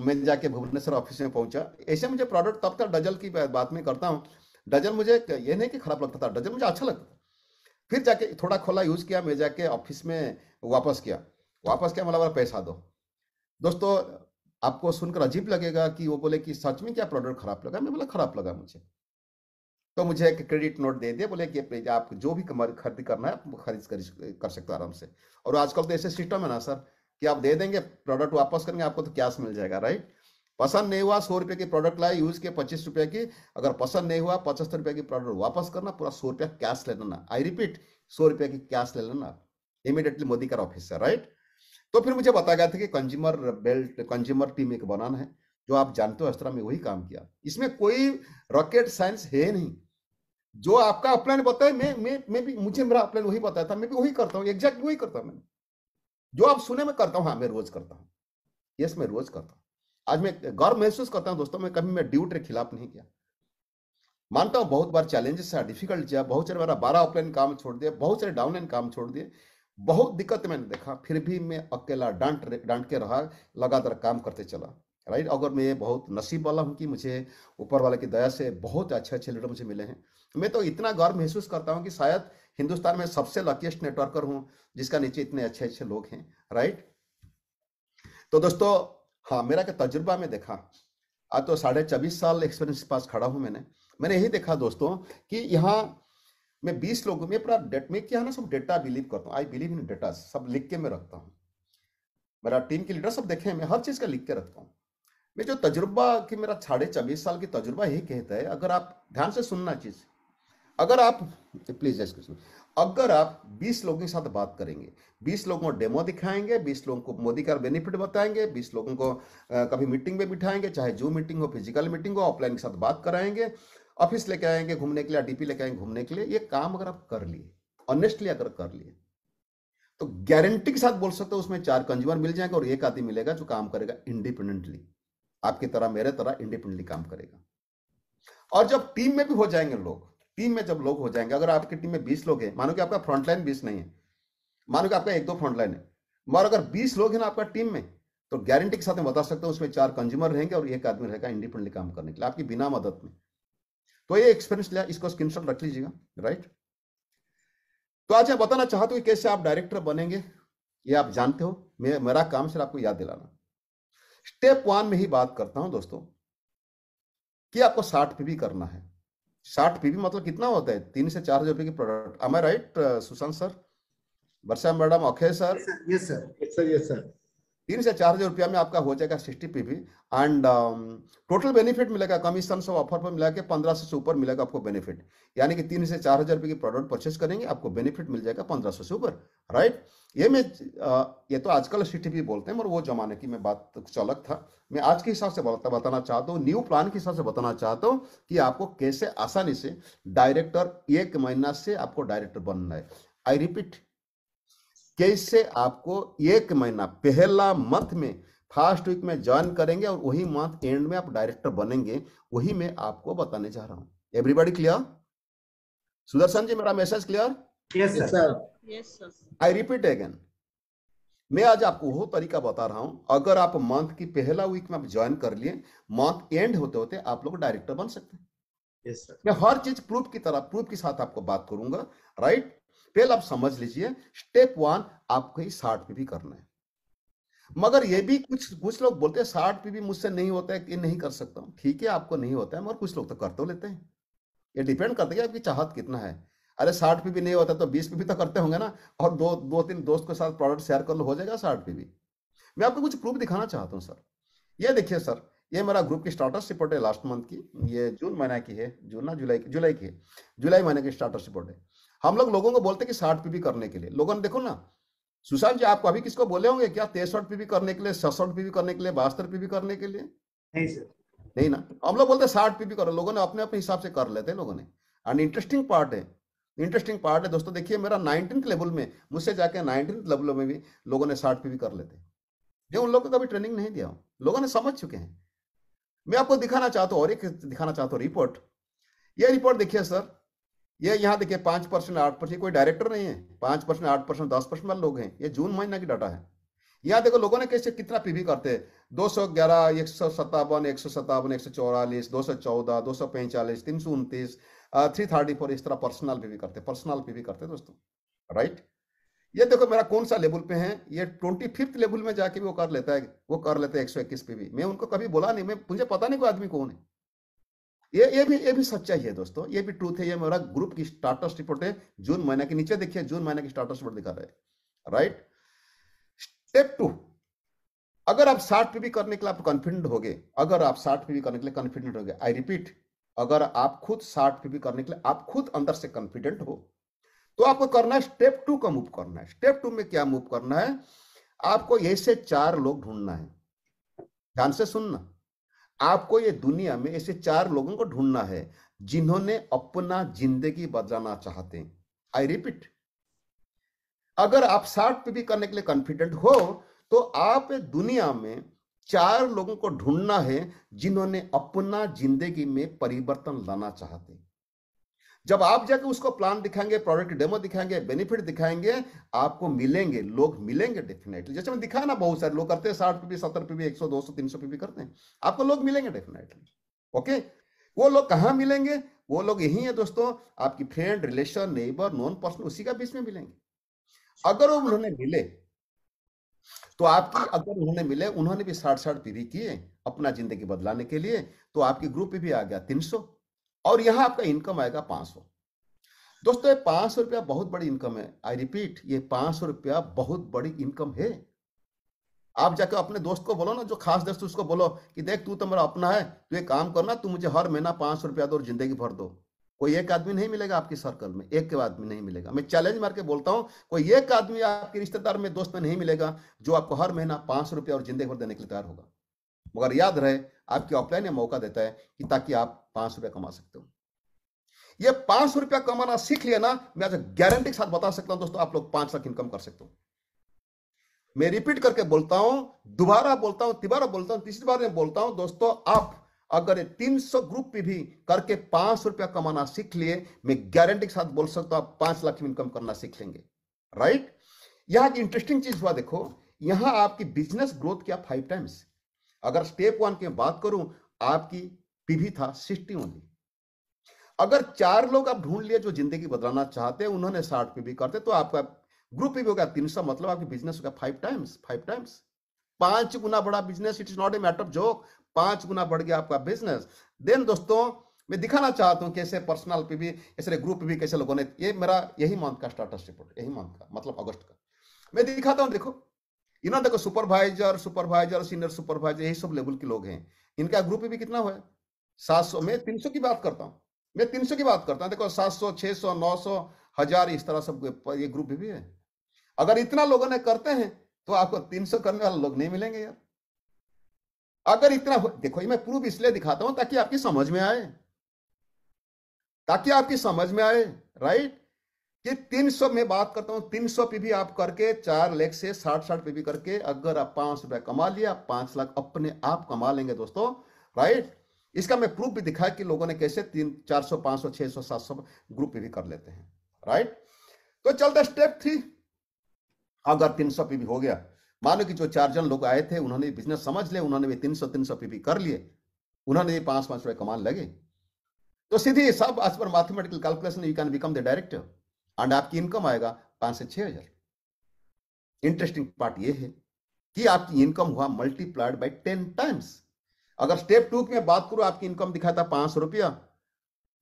मैं जाके भुवनेश्वर ऑफ़िस में पहुँचा। ऐसे मुझे प्रोडक्ट तब तक डजल की बात में करता हूँ। डजल मुझे ये नहीं कि खराब लगता था, डजल मुझे अच्छा लगता था। फिर जाके थोड़ा खोला यूज़ किया, मैं जाके ऑफ़िस में वापस किया। वापस किया मतलब पैसा दो। दोस्तों आपको सुनकर अजीब लगेगा कि वो बोले कि सच में क्या प्रोडक्ट खराब लगा? मैं बोला खराब लगा मुझे। तो मुझे एक क्रेडिट नोट दे दिया बोले कि आप जो भी खरीद करना है आप खरीद कर, कर सकते हो आराम से। और आजकल तो ऐसे सिस्टम है ना सर कि आप दे देंगे प्रोडक्ट वापस करेंगे आपको तो कैश मिल जाएगा राइट पसंद नहीं हुआ सौ रुपए की प्रोडक्ट लाए यूज़ किया पच्चीस रुपए की। अगर पसंद नहीं हुआ पचहत्तर रुपए की प्रोडक्ट वापस करना पूरा सौ रुपया कैश ले लेना। आई रिपीट सौ रुपए की कैश ले लेना। इमीडिएटली मोदी का ऑफ़िस है राइट तो फिर मुझे बताया गया था कि कंज्यूमर बेल्ट कंज्यूमर टीम एक बनाना है, जो आप जानते हो इस तरह में वही काम किया। इसमें कोई रॉकेट साइंस है नहीं। जो आपका अपलाइन बताया मैं मैं मैं भी, मुझे मेरा अपलाइन वही बताया था, मैं भी वही करता हूँ एग्जैक्ट वही करता हूँ मैं। जो आप सुने, में करता हूँ हाँ मैं रोज करता हूँ। यस मैं रोज करता हूँ। आज मैं गर्व महसूस करता हूँ दोस्तों, मैं कभी मैं ड्यूट के खिलाफ नहीं किया मानता हूँ बहुत बार चैलेंजेस है डिफ़िकल्ट किया, बहुत सारे मेरा बारह ऑफलाइन काम छोड़ दिया बहुत सारे डाउनलाइन काम छोड़ दिए। बहुत दिक्कत मैंने देखा, फिर भी मैं अकेला डांट डांट के रहा, लगातार काम करते चला राइट अगर मैं बहुत नसीब वाला हूँ कि मुझे ऊपर वाले की दया से बहुत अच्छे अच्छे लीडर मुझे मिले हैं। मैं तो इतना गर्व महसूस करता हूँ कि शायद हिंदुस्तान में सबसे लकीस्ट नेटवर्कर हूँ, जिसका नीचे इतने अच्छे अच्छे लोग हैं राइट तो दोस्तों हाँ मेरा क्या तजुर्बा में देखा, आज तो साढ़े चौबीस साल एक्सपीरियंस के पास खड़ा हूँ मैंने। मैंने यही देखा दोस्तों कि यहाँ मैं बीस लोगों में पूरा डेट में क्या ना सब डेटा बिलीव करता हूँ। आई बिलीव इन डेटा सब लिख के मैं रखता हूँ। मेरा टीम के लीडर सब देखे मैं हर चीज़ का लिख के रखता हूँ। मैं जो तजुर्बा कि मेरा साढ़े चौबीस साल की तजुर्बा यही कहता है अगर आप ध्यान से सुनना चीज़ अगर आप प्लीज़ अगर आप 20 लोगों के साथ बात करेंगे 20 लोगों को डेमो दिखाएँगे 20 लोगों को मोदी का बेनिफिट बताएँगे 20 लोगों को आ, कभी मीटिंग में बिठाएँगे चाहे जूम मीटिंग हो फ़िज़िकल मीटिंग हो ऑफलाइन के साथ बात कराएँगे ऑफ़िस लेके आएँगे घूमने के लिए डीपी लेके आएँगे घूमने के लिए, ये काम अगर आप कर लिए ऑनेस्टली अगर कर लिए तो गारंटी के साथ बोल सकते हो उसमें चार कंज्यूमर मिल जाएँगे और एक आदमी मिलेगा जो काम करेगा इंडिपेंडेंटली आपकी तरह, मेरे तरह इंडिपेंडेंटली काम करेगा। और जब टीम में भी हो जाएँगे लोग टीम में जब लोग हो जाएँगे, अगर आपकी टीम में बीस लोग हैं, मानो कि आपका फ्रंटलाइन बीस नहीं है, मानो कि आपका एक दो फ्रंटलाइन है, मगर अगर बीस लोग हैं ना आपका टीम में तो गारंटी के साथ मैं बता सकता हूँ उसमें चार कंज्यूमर रहेंगे और एक आदमी रहेगा इंडिपेंडेंटली काम करने के लिए, आपकी बिना मदद में। तो ये एक्सपीरियंस लिया, इसको स्क्रीनशॉट रख लीजिएगा राइट तो आज मैं बताना चाहता हूँ कैसे आप डायरेक्टर बनेंगे, ये आप जानते हो, मैं, मेरा काम सिर्फ़ आपको याद दिलाना। स्टेप वन में ही बात करता हूँ दोस्तों, कि आपको साठ पीबी करना है। साठ पीबी मतलब कितना होता है? तीन से चार हज़ार रुपए की product I right Sushant sir Varsha madam, Akshay sir yes sir yes sir yes sir तीन से चार हज़ार रुपया में आपका हो जाएगा sixty PV and total benefit मिलेगा कमीशन सब ऑफ़र पर मिला के पंद्रह सौ से ऊपर मिलेगा आपको बेनिफिट यानी कि तीन से चार हज़ार रुपये की प्रोडक्ट परचेस करेंगे आपको बेनिफिट मिल जाएगा पंद्रह सौ से ऊपर। राइट ये मैं ये तो आजकल सी बोलते हैं मगर वो जमाने की मैं बात कुछ अलग था। मैं आज के हिसाब से बता, बताना चाहता हूँ न्यू प्लान के हिसाब से बताना चाहता हूँ कि आपको कैसे आसानी से डायरेक्टर एक महीना से आपको डायरेक्टर बनना है। आई रिपीट कैसे आपको एक महीना पहला मंथ में फ़र्स्ट वीक में ज्वाइन करेंगे और वही मंथ एंड में आप डायरेक्टर बनेंगे वही मैं आपको बताने जा रहा हूँ। एवरीबॉडी क्लियर सुदर्शन जी मेरा message clear yes Yes, sir. I repeat again मैं आज आपको वो तरीका बता रहा हूँ। अगर आप मंथ की पहला वीक में आप ज्वाइन कर लिए मंथ एंड होते होते आप लोग डायरेक्टर बन सकते हैं। यस सर मैं हर चीज़ प्रूफ की तरह प्रूफ के साथ आपको बात करूँगा राइट पहले आप समझ लीजिए स्टेप वन आपको ही साठ पे भी करना है। मगर ये भी कुछ कुछ लोग बोलते हैं, साठ पे भी मुझसे नहीं होता है कि नहीं कर सकता हूँ। ठीक है, आपको नहीं होता है, मगर कुछ लोग तो कर तो लेते हैं। ये डिपेंड करता है कि आपकी चाहत कितना है। अरे साठ पे भी नहीं होता तो बीस पे भी तो करते होंगे ना, और दो दो तीन दोस्त के साथ प्रोडक्ट शेयर कर लो, हो जाएगा साठ पे भी मैं आपको कुछ प्रूफ दिखाना चाहता हूँ सर ये देखिए सर ये मेरा ग्रुप की स्टार्टर्स रिपोर्ट है लास्ट मंथ की, ये जून महीना की है, जून ना जुलाई की जुलाई की है। जुलाई महीने की स्टार्टर्स रिपोर्ट है। हम लोग लोगों को बोलते कि साठ पीवी करने के लिए। लोगों ने देखो ना सुशांत जी आपको अभी किसको बोले होंगे? क्या तेसठ पीवी करने के लिए सड़सठ पीवी करने के लिए बहत्तर पीवी करने के लिए? नहीं सर। नहीं ना। हम लोग बोलते साठ पीवी करो। लोगों ने अपने अपने हिसाब से कर लेते हैं लोगों ने। एंड इंटरेस्टिंग पार्ट है। इंटरेस्टिंग पार्ट है। दोस्तों देखिए मेरा नाइनटीन लेवल में मुझसे जाके नाइनटीन लेवल में भी लोगों ने साठ पीवी कर लेते हैं। जो उन लोगों को कभी ट्रेनिंग नहीं दिया हूँ। लोगों ने समझ चुके हैं। मैं आपको दिखाना चाहता हूँ और एक दिखाना चाहता हूँ रिपोर्ट ये रिपोर्ट देखिए सर ये यहाँ देखिए पाँच परसेंट, आठ परसेंट कोई डायरेक्टर नहीं है। पाँच परसेंट, आठ परसेंट, दस परसेंट वाले लोग हैं। ये जून महीना की डाटा है। यहाँ देखो लोगों ने कैसे कितना पीवी करते हैं? दो सौ ग्यारह, एक सौ सत्तावन, एक सौ सत्तावन, एक सौ चौवालीस दो सौ चौदह, दो सौ पैंतालीस, तीन सौ उनतीस थ्री थर्टी फोर इस तरह पर्सनल पीवी करते पर्सनल पीवी करते दोस्तों। राइट ये देखो मेरा कौन सा लेवल पे है? ये ट्वेंटी फिफ्थ लेवल में जाके भी वो कर लेता है, वो कर लेते हैं एक सौ इक्कीस पीवी मैं उनको कभी बोला नहीं, मैं, मुझे पता नहीं कोई आदमी कौन है। ये ये भी ये भी सच्चाई है दोस्तों। ये भी ट्रूथ है। ये मेरा ग्रुप की स्टार्टर्स रिपोर्ट है। जून महीने के नीचे देखिए, जून महीने की स्टार्टर्स रिपोर्ट दिखा रहे राइट स्टेप टू अगर आप साठ पीवी करने के लिए आप कॉन्फिडेंट हो गए अगर आप साठ पीवी करने के लिए कॉन्फिडेंट हो गए आई रिपीट अगर आप खुद साठ पीवी करने के लिए, आप खुद अंदर से कॉन्फिडेंट हो तो आपको करना है स्टेप टू का मूव करना है। स्टेप टू में क्या मूव करना है? आपको ऐसे चार लोग ढूंढना है। ध्यान से सुनना। आपको ये दुनिया में ऐसे चार लोगों को ढूंढना है, जिन्होंने अपना ज़िंदगी बदलाना चाहते हैं। आई रिपीट अगर आप साठ पे भी करने के लिए कॉन्फिडेंट हो तो आप दुनिया में चार लोगों को ढूंढना है, जिन्होंने अपना ज़िंदगी में परिवर्तन लाना चाहते जब आप जाके उसको प्लान दिखाएँगे प्रोडक्ट डेमो दिखाएँगे बेनिफिट दिखाएँगे, आपको मिलेंगे, लोग मिलेंगे डेफिनेटली जैसे मैं दिखाया ना बहुत सारे लोग करते हैं, साठ पीपी सत्तर पीपी एक सौ, दो सौ, तीन सौ पीपी करते हैं। आपको लोग मिलेंगे डेफिनेटली ओके वो लोग कहाँ मिलेंगे? वो लोग यही है दोस्तों, आपकी friend relation neighbour known person उसी का बीच में मिलेंगे। अगर वो उन्होंने मिले तो आपकी अगर उन्होंने मिले, उन्होंने भी साठ साठ पीवी किए अपना ज़िंदगी बदलाने के लिए तो आपकी ग्रुप भी आ गया तीन सौ। और यहाँ आपका इनकम आएगा पाँच सौ। दोस्तों, ये पाँच सौ रुपया बहुत बड़ी इनकम है। आई रिपीट ये पाँच सौ रुपया बहुत बड़ी इनकम है। आप जाकर अपने दोस्त को बोलो ना, जो खास दोस्त उसको बोलो कि देख, तू तो मेरा अपना है, तू एक काम करना, तू मुझे हर महीना पाँच सौ रुपया दो और ज़िंदगी भर दो। कोई एक आदमी नहीं मिलेगा आपकी सर्कल में, एक आदमी नहीं मिलेगा। मैं चैलेंज मार के बोलता हूँ, कोई एक आदमी आपके रिश्तेदार में, दोस्त में नहीं मिलेगा, जो आपको हर महीना पाँच सौ रुपया और ज़िंदगी भर देने के लिए तैयार होगा। मगर याद रहे, आपकी ऑफलाइन यह मौका देता है कि ताकि आप पाँच रुपया कमा सकते हो। ये पाँच रुपया कमाना सीख लिया ना, मैं आज गारंटी के साथ बता सकता हूँ दोस्तों, आप लोग पाँच लाख इनकम कर सकते हो। मैं रिपीट करके बोलता हूँ, दोबारा बोलता हूँ, तिबारा बोलता हूँ, तीसरी बार मैं बोलता हूँ, दोस्तों, आप अगर तीन सौ ग्रुप पे भी करके पाँच रुपया कमाना सीख लिए, मैं गारंटी के साथ बोल सकता हूँ, आप पाँच लाख इनकम करना सीख लेंगे। राइट यहाँ की इंटरेस्टिंग चीज़ हुआ, देखो, यहाँ आपकी बिज़नेस ग्रोथ क्या फाइव टाइम्स अगर स्टेप वन की बात करूँ, आपकी पीवी था सिक्सटी ओनली अगर चार लोग आप ढूंढ लिए जो ज़िंदगी बदलाना चाहते हैं उन्होंने साठ पीवी करते तो आपका ग्रुप पीवी होगा तीन सौ मतलब आपकी बिज़नेस होगा फाइव टाइम्स फाइव टाइम्स पाँच गुना बड़ा business it is not a matter of joke पाँच गुना बढ़ गया आपका बिज़नेस देन दोस्तों, मैं दिखाना चाहता हूँ कैसे पर्सनल पे भी ऐसे ग्रुप पे भी कैसे लोगों ने, ये मेरा, यही मंथ का स्टाटस रिपोर्ट यही मंथ का मतलब अगस्त का। मैं दिखाता हूँ, देखो। इन्होंने देखो सुपरवाइजर सुपरवाइजर सीनियर सुपरवाइजर यही सब लेवल के लोग हैं। इनका ग्रुप भी कितना हुआ सात सौ, मैं तीन सौ की बात करता हूँ। मैं तीन सौ की बात करता हूँ। देखो, सात सौ, छह सौ, नौ सौ, हज़ार इस तरह सब ये ग्रुप भी है। अगर इतना लोगों ने करते हैं तो आपको तीन सौ करने वाले लोग नहीं मिलेंगे यार। अगर इतना देखो, ये मैं प्रूफ इसलिए दिखाता हूँ ताकि आपकी समझ में आए। ताकि आपकी समझ में आए राइट कि 300 में बात करता हूँ 300 पीवी आप करके, चार लेख से साठ साठ पीवी करके, अगर आप पाँच रुपए कमा लिया, पाँच लाख अपने आप कमा लेंगे दोस्तों राइट इसका मैं प्रूफ भी दिखाया कि लोगों ने कैसे तीन, चार सौ, पाँच सौ, छह सौ, सात सौ ग्रुप पीवी कर लेते हैं राइट तो चलते स्टेप थ्री अगर तीन सौ पीवी हो गया, मानो कि जो चार जन लोग आए थे, उन्होंने बिज़नेस समझ लिया उन्होंने भी तीन सौ तीन सौ पीवी कर लिए, उन्होंने भी पाँच पाँच रुपए कमान लगे। तो सीधी सब एज पर mathematical calculation you can become the director and आपकी इनकम आएगा पाँच से छह हज़ार। इंटरेस्टिंग पार्ट ये है कि आपकी इनकम हुआ मल्टीप्लाइड बाई टेन टाइम्स अगर स्टेप टू में बात करूँ, आपकी इनकम दिखाता पाँच रुपया।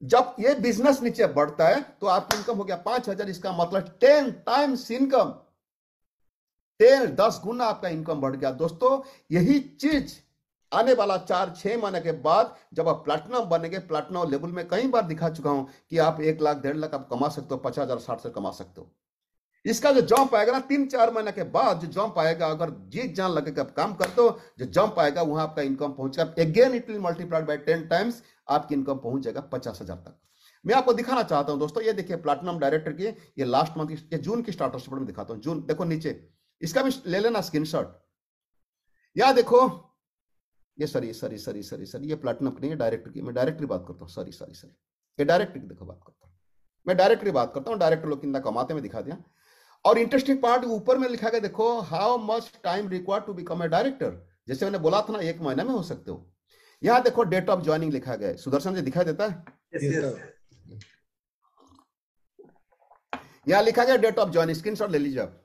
जब ये बिज़नेस नीचे बढ़ता है तो आपकी इनकम हो गया पाँच हज़ार, इसका मतलब टेन टाइम्स इनकम टेन दस गुना आपका इनकम बढ़ गया। दोस्तों, यही चीज़ आने वाला चार, छह महीने के बाद जब आप प्लेटिनम बनेंगे प्लेटिनम लेवल में कई बार दिखा चुका हूँ कि आप एक लाख, डेढ़ लाख आप कमा सकते हो, पचास हज़ार, साठ से कमा सकते हो। इसका जो जंप आएगा ना, तीन चार महीने के बाद जो जंप आएगा, अगर जीत जान लगे आप काम करते हो जो जंप आएगा, वहाँ आपका इनकम पहुंचेगा again it will multiplied by ten times आपकी इनकम पहुँच जाएगा पचास हज़ार तक। मैं आपको दिखाना चाहता हूँ दोस्तों, ये देखिए प्लेटिनम डायरेक्टर की, ये लास्ट मंथ ये जून की स्टार्टअप में दिखाता हूँ। जून, देखो नीचे, इसका भी ले लेना स्क्रीन शॉट या देखो, ये sorry sorry sorry sorry sorry ये प्लेटिनम नहीं है डायरेक्टर की, मैं डायरेक्टरी बात करता हूँ सॉरी सॉरी सॉरी ये डायरेक्टर की देखो बात करता हूँ। मैं डायरेक्टरी बात करता हूँ डायरेक्टर लोग कितना कमाते में दिखा दिया। और इंटरेस्टिंग पार्ट ऊपर में लिखा गया देखो how much time required to become a director जैसे मैंने बोला था ना एक महीने में हो सकते हो। यहाँ देखो डेट ऑफ़ ज्वाइनिंग लिखा गया सुदर्शन जी दिखाई देता है? यहाँ लिखा गया डेट ऑफ़ ज्वाइनिंग स्क्रीन ले लीजिए आप।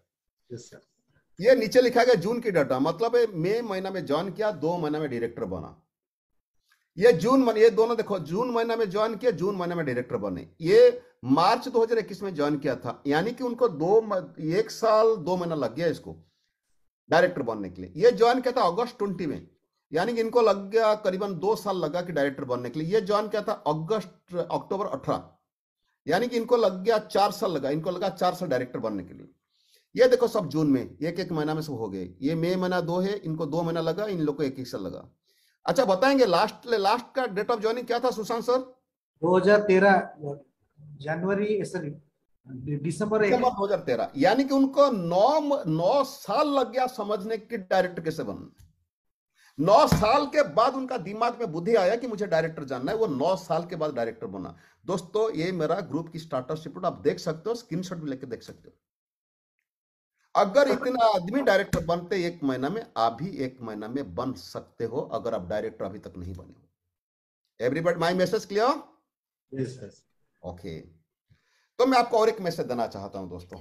ये नीचे लिखा गया जून की डाटा मतलब मई महीना में ज्वाइन किया दो महीना में डायरेक्टर बना। ये जून ये दोनों देखो जून महीना में ज्वाइन किया जून महीना में डायरेक्टर बने। ये मार्च 2021 में ज्वाइन किया था। यानी कि उनको दो एक साल, दो महीना लग गया इसको डायरेक्टर बनने के लिए। ये ज्वाइन किया था अगस्त ट्वेंटी में। यानी कि इनको लग गया करीबन दो साल लगा कि डायरेक्टर बनने के लिए। ये ज्वाइन किया था अगस्त, अक्टूबर अठारह। यानी कि इनको लग गया चार साल लगा, इनको लगा चार साल डायरेक्टर बनने के लिए। ये देखो सब जून में, एक एक महीना में सब हो गए। ये मई महीना दो है, इनको दो महीना लगा, इन लोग को एक एक साल लगा। अच्छा बताएँगे लास्ट लास्ट का डेट ऑफ़ ज्वाइनिंग क्या था सुशांत सर? 2013 जनवरी सॉरी दिसंबर दो हज़ार तेरह। यानी कि उनको नौ नौ साल लग गया समझने की डायरेक्टर कैसे बनना नौ साल के बाद उनका दिमाग में बुद्धि आया कि मुझे डायरेक्टर जानना है वो नौ साल के बाद डायरेक्टर बना। दोस्तों ये मेरा ग्रुप की स्टार्टअप रिपोर्ट आप देख सकते हो स्क्रीनशॉट भी लेके देख सकते हो। अगर इतना आदमी डायरेक्टर बनते एक महीना में आप भी एक महीना में बन सकते हो अगर आप डायरेक्टर अभी तक नहीं बने हो। Everybody my message clear yes sir okay. तो मैं आपको और एक मैसेज देना चाहता हूँ दोस्तों।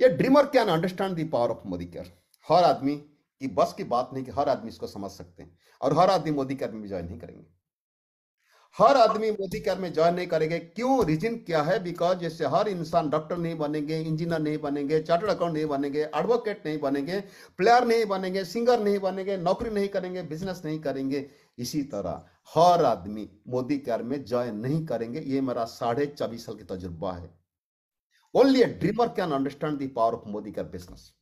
ये dreamer can understand the power of Modicare हर आदमी की बस की बात नहीं कि हर आदमी इसको समझ सकते हैं और हर आदमी मोदी केयर में ज्वाइन नहीं करेंगे। हर आदमी मोदी केयर में ज्वाइन नहीं करेंगे। क्यों? रीजन क्या है? बिकॉज़ जैसे हर इंसान डॉक्टर नहीं बनेंगे इंजीनियर नहीं बनेंगे चार्टर्ड अकाउंट नहीं बनेंगे एडवोकेट नहीं बनेंगे प्लेयर नहीं बनेंगे सिंगर नहीं बनेंगे, नौकरी नहीं करेंगे बिज़नेस नहीं करेंगे। इसी तरह हर आदमी मोदी केयर में ज्वाइन नहीं करेंगे ये मेरा साढ़े चौबीस साल की तजुर्बा है। Only a dreamer can understand the power of Modicare business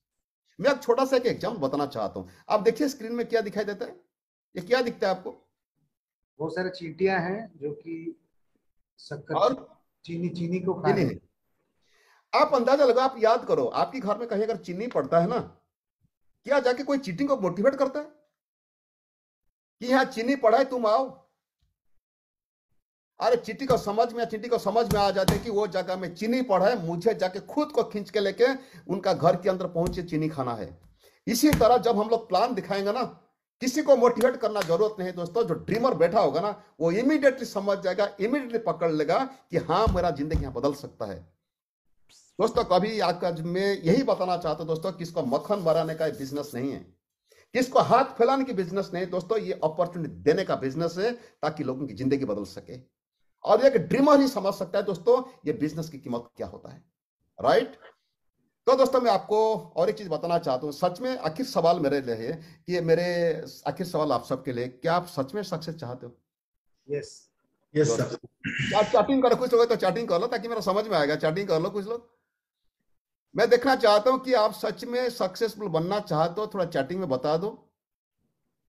मैं एक छोटा सा एक एग्ज़ाम्पल बताना चाहता हूँ। आप देखिए स्क्रीन में क्या दिखाई देता है? ये क्या दिखता है आपको? बहुत सारे चींटियाँ हैं जो कि शक्कर और चीनी चीनी को खा चीनी रहे है। आप अंदाज़ा लगा आप याद करो आपके घर में कहीं अगर चीनी पड़ता है ना क्या जाके कोई चीटिंग को मोटिवेट करता है? कि यहाँ चीनी पड़ा है तुम आओ। अरे चीटी को समझ में, चिट्ठी को समझ में आ जाते कि वो जगह में चीनी पड़ा है मुझे जाके खुद को खींच के लेके उनका घर के अंदर पहुँचे, चीनी खाना है। इसी तरह जब हम लोग प्लान दिखाएँगे ना, किसी को मोटिवेट करना ज़रूरत नहीं दोस्तों, जो ड्रीमर बैठा होगा ना, वो इमीडिएटली समझ जाएगा इमीडिएटली पकड़ लेगा कि हाँ मेरा ज़िंदगी यहाँ बदल सकता है। दोस्तों, कभी आज मैं यही बताना चाहता हूँ दोस्तों किसको मक्खन बनाने का बिज़नेस नहीं है। किसको हाथ फैलाने की बिज़नेस नहीं दोस्तों ये अपॉर्चुनिटी देने का बिज़नेस है ताकि लोगों की ज़िंदगी बदल सके। और एक ड्रीमर ही समझ सकता है दोस्तों ये बिज़नेस की कीमत क्या होता है राइट तो दोस्तों मैं आपको और एक चीज़ बताना चाहता हूँ। सच में आखिर सवाल मेरे लिए है कि ये मेरे आखिर सवाल आप सबके लिए क्या आप सच में सक्सेस चाहते हो? यस यस सर चैटिंग करो कुछ लोग तो चैटिंग कर लो ताकि मेरा समझ में आएगा। चैटिंग कर लो कुछ लोग। मैं देखना चाहता हूँ कि आप सच में सक्सेसफुल बनना चाहते हो थोड़ा चैटिंग में बता दो।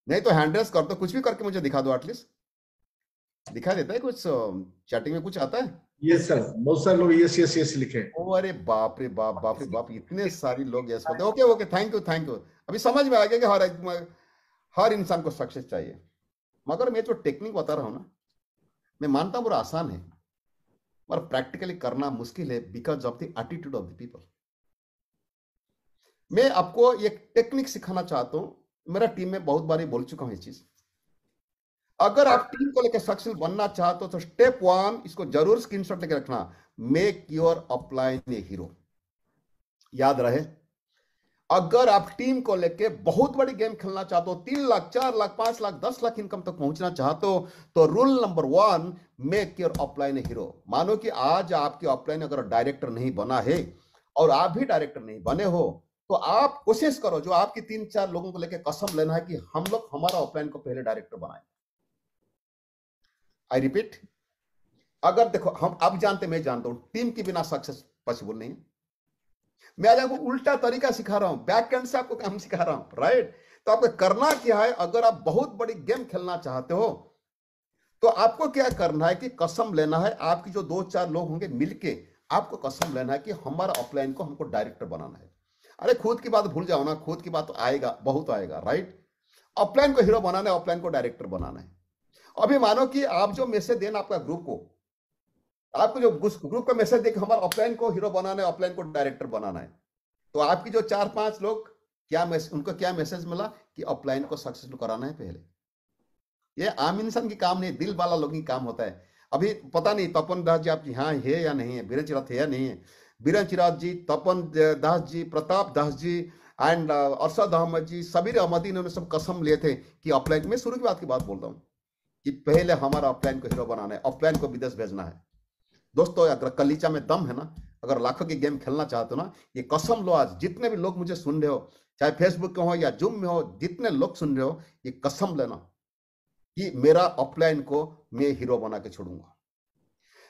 नहीं तो हैंडल्स कर दो कुछ भी करके मुझे दिखा दो एटलीस्ट दिखा देता है कुछ चैटिंग में कुछ आता है? यस सर बहुत सारे लोग यस यस यस लिखे ओ अरे बाप रे बाप बाप रे बाप इतने सारे लोग यस बोलते okay okay thank you thank you अभी समझ में आ गया कि हर हर इंसान को सक्सेस चाहिए। मगर मैं जो टेक्निक बता रहा हूँ ना मैं मानता हूँ आसान है पर प्रैक्टिकली करना मुश्किल है because of the attitude of the people मैं आपको एक टेक्निक सिखाना चाहता हूँ। मेरा टीम में बहुत बार बोल चुका हूँ ये चीज़। अगर आप टीम को लेकर सक्सेसफुल बनना चाहते हो तो स्टेप वन इसको ज़रूर स्क्रीनशॉट लेकर रखना। Make your upline a hero याद रहे। अगर आप टीम को लेके बहुत बड़ी गेम खेलना चाहते हो तीन लाख चार लाख पाँच लाख दस लाख इनकम तक पहुँचना चाहते हो तो rule number one make your upline a hero मानो कि आज आपकी अपलाइन अगर डायरेक्टर नहीं बना है और आप भी डायरेक्टर नहीं बने हो तो आप कोशिश करो, जो आपकी तीन चार लोगों को लेकर कसम लेना है कि हम लोग हमारा ऑफलाइन को पहले डायरेक्टर बनाए। आई रिपीट अगर देखो, हम अब जानते मैं जानता हूँ, टीम के बिना सक्सेस पॉसिबल नहीं। है मैं आज आपको उल्टा तरीका सिखा रहा हूँ बैक एंड से आपको काम सिखा रहा हूँ राइट तो आपको करना क्या है, अगर आप बहुत बड़ी गेम खेलना चाहते हो तो आपको क्या करना है कि कसम लेना है, आपकी जो दो चार लोग होंगे मिलके, आपको कसम लेना है कि हमारा ऑफलाइन को हमको डायरेक्टर बनाना है। अरे खुद की बात भूल जाओ ना, खुद की बात तो आएगा, बहुत आएगा राइट ऑफलाइन को हीरो बनाना है ऑफलाइन को डायरेक्टर बनाना है। अभी मानो कि आप जो मैसेज देना आपका ग्रुप को, आपको जो ग्रुप का मैसेज दे कि हमारा ऑफलाइन को हीरो बनाना है ऑफलाइन को डायरेक्टर बनाना है। तो आपकी जो चार पाँच लोग, क्या उनको क्या मैसेज मिला कि ऑफलाइन को सक्सेसफुल कराना है पहले? ये आम इंसान की काम नहीं, दिल वाला लोगों की काम होता है। अभी पता नहीं, तपन दास जी आप यहाँ है या नहीं है बीरन चिरात है या नहीं है बीरन चिरात जी तपन दास जी प्रताप दास जी एंड अरशद अहमद जी सबीर अहमदी इन्होंने सब कसम लिए थे कि ऑफलाइन में शुरू की बात की बात बोल रहा हूँ कि पहले हमारा ऑफलाइन को हीरो बनाना है ऑफलाइन को विदेश भेजना है। दोस्तों, अगर कलीचा में दम है ना, अगर लाखों की गेम खेलना चाहते हो ना, ये कसम लो आज, जितने भी लोग मुझे सुन रहे हो, चाहे फेसबुक पे हो या जूम में हो, जितने लोग सुन रहे हो, ये कसम लेना कि मेरा ऑफलाइन को मैं हीरो बना के छोड़ूँगा।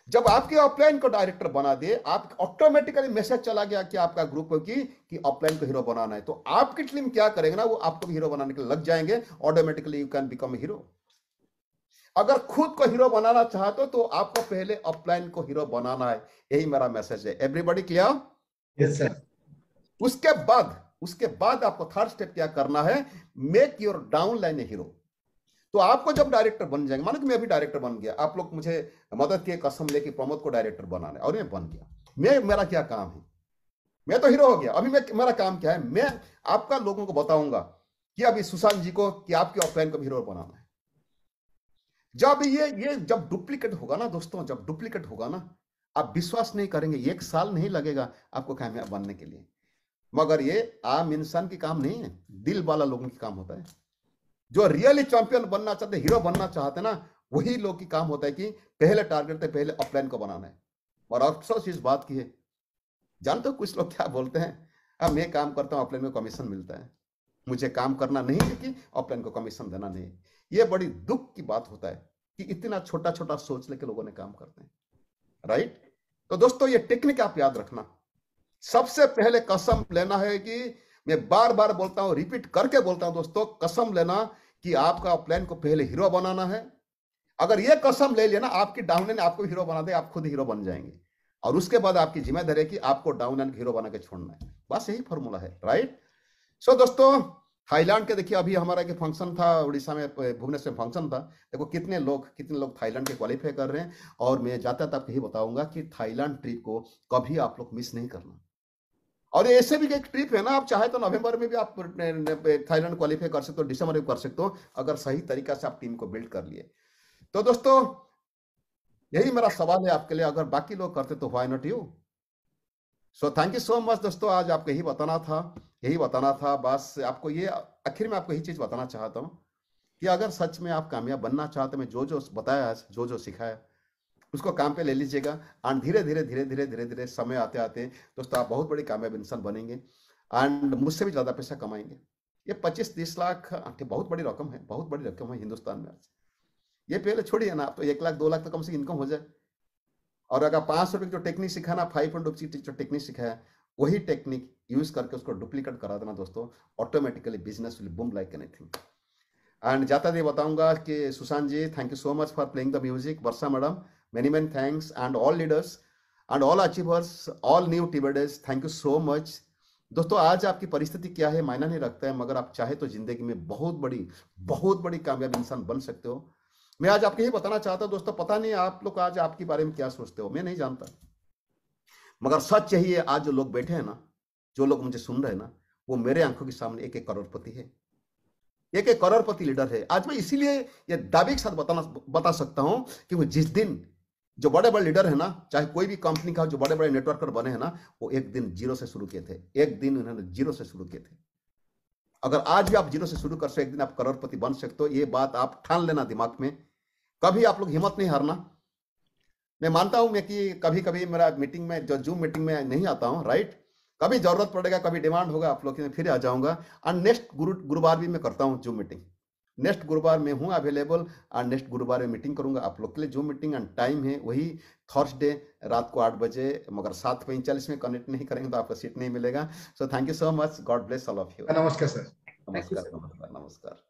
जब आपके ऑफलाइन को डायरेक्टर बना दे आप ऑटोमेटिकली मैसेज चला गया कि आपका ग्रुप की कि ऑफलाइन को हीरो बनाना है। तो आपकी टीम क्या करेंगे ना वो आपको भी हीरो बनाने के लिए लग जाएँगे। Automatically you can become hero अगर खुद को हीरो बनाना चाहते हो तो आपको पहले ऑफलाइन को हीरो बनाना है। यही मेरा मैसेज है। एवरीबॉडी क्लियर यस सर उसके बाद उसके बाद आपको थर्ड स्टेप क्या करना है? Make your downline hero तो आपको जब डायरेक्टर बन जाएँगे, मानो कि मैं अभी डायरेक्टर बन गया, आप लोग मुझे मदद किए कसम लेके प्रमोद को डायरेक्टर बनाने, और मैं बन गया। मैं, मेरा क्या काम है? मैं तो हीरो हो गया। अभी मैं, मेरा काम क्या है? मैं आपका लोगों को बताऊँगा कि अभी सुशांत जी को कि आपके ऑफलाइन को हीरो बनाना है। जब ये ये जब डुप्लीकेट होगा ना दोस्तों, जब डुप्लीकेट होगा ना, आप विश्वास नहीं करेंगे, एक साल नहीं लगेगा आपको कामयाब बनने के लिए। मगर ये आम इंसान की काम नहीं है, दिल वाला लोगों की काम होता है। जो रियली चैंपियन बनना चाहते हीरो बनना चाहते ना, वही लोग की काम होता है कि पहले टारगेट थे पहले ऑफलाइन को बनाना है। और अफसोस इस बात की है। जानते हो कुछ लोग क्या बोलते हैं? अब मैं काम करता हूँ ऑफलाइन में कमीशन मिलता है। मुझे काम करना नहीं है कि ऑफलाइन को कमीशन देना नहीं ये बड़ी दुख की बात होता है कि इतना छोटा छोटा सोच लेके लोगों ने काम करते हैं। राइट तो दोस्तों, ये टेक्निक आप याद रखना। सबसे पहले कसम लेना है कि मैं बार बार बोलता हूँ रिपीट करके बोलता हूँ दोस्तों कसम लेना कि आपका प्लान को पहले हीरो बनाना है। अगर ये कसम ले लेना आपकी डाउन ने आपको हीरो बना दे आप खुद हीरो बन जाएँगे। और उसके बाद आपकी ज़िम्मेदारी है कि आपको डाउन एंड हीरो बना के छोड़ना है। बस यही फॉर्मूला है राइट सो so, दोस्तों थाईलैंड के देखिए अभी हमारा एक फ़ंक्शन था उड़ीसा में भुवनेश्वर में फ़ंक्शन था। देखो कितने लोग कितने लोग थाईलैंड के क्वालिफाई कर रहे हैं। और मैं जाता तब यही बताऊँगा कि थाईलैंड ट्रिप को कभी आप लोग मिस नहीं करना। और ऐसे भी एक ट्रिप है ना, आप चाहे तो नवंबर में भी आप थाईलैंड क्वालिफाई कर सकते हो दिसंबर में कर सकते हो, अगर सही तरीका से आप टीम को बिल्ड कर लिए। तो दोस्तों, यही मेरा सवाल है आपके लिए, अगर बाकी लोग करते तो why not you so thank you so much दोस्तों, आज आपको यही बताना था, यही बताना था, बस आपको ये, आखिर में आपको यही चीज़ बताना चाहता हूँ कि अगर सच में आप कामयाब बनना चाहते मैं जो जो बताया जो जो सिखाया उसको काम पे ले लीजिएगा। एंड धीरे धीरे धीरे धीरे धीरे धीरे समय आते आते दोस्तों, आप बहुत बड़ी कामयाब इंसान बनेंगे। एंड मुझसे भी ज़्यादा पैसा कमाएँगे। ये पच्चीस, तीस लाख बहुत बड़ी रकम है, बहुत बड़ी रकम है हिंदुस्तान में ये पहले छोड़िए ना आप तो एक लाख, दो लाख तो कम से इनकम हो जाए। और अगर पाँच सौ रुपये जो टेक्निक सिखाना फाइव हंड्रेड जो टेक्निक सिखाया, वही टेक्निक यूज़ करके उसको डुप्लीकेट करा देना दोस्तों automatically business will boom like anything and जाता ये बताऊँगा कि Sushant ji thank you so much for playing the music Varsha madam many many thanks. And all leaders and all achievers, all new टिबर्डेज thank you so much. दोस्तों, आज आपकी परिस्थिति क्या है? मायना नहीं रखता है, मगर आप चाहे तो ज़िंदगी में बहुत बड़ी बहुत बड़ी कामयाब इंसान बन सकते हो। मैं आज आपको यही बताना चाहता हूँ, दोस्तों, पता नहीं आप लोग आज आपके बारे में क्या सोचते हो, मैं नहीं जानता। मगर सच यही है, आज जो लोग बैठे हैं ना, जो लोग मुझे सुन रहे हैं ना, वो मेरे आँखों के सामने एक एक करोड़पति है। एक एक करोड़पति लीडर है। आज मैं इसीलिए ये दावे के साथ बताना, बता सकता हूँ कि वो जिस दिन जो बड़े बड़े लीडर है ना, चाहे कोई भी कंपनी का जो बड़े बड़े नेटवर्कर बने हैं ना, वो एक दिन ज़ीरो से शुरू किए थे। एक दिन उन्होंने ज़ीरो से शुरू किए थे। अगर आज भी आप ज़ीरो से शुरू कर सकते एक दिन आप करोड़पति बन सकते हो ये बात आप ठान लेना दिमाग में। कभी आप लोग हिम्मत नहीं हारना। मैं मानता हूँ मैं कि कभी कभी मेरा मीटिंग में, जो जूम मीटिंग में नहीं आता हूँ राइट कभी ज़रूरत पड़ेगा, कभी डिमांड होगा, आप लोग फिर आ जाऊँगा। और नेक्स्ट गुरु, गुरुवार भी मैं करता हूँ जूम मीटिंग। नेक्स्ट गुरुवार में हूँ अवेलेबल और नेक्स्ट गुरुवार में मीटिंग करूँगा आप लोग के लिए। जो मीटिंग एंड टाइम है वही थर्सडे रात को आठ बजे मगर सात पैंतालीस में कनेक्ट नहीं करेंगे तो आपको सीट नहीं मिलेगा। So thank you so much God bless all of you नमस्कार सर नमस्कार नमस्कार नमस्कार।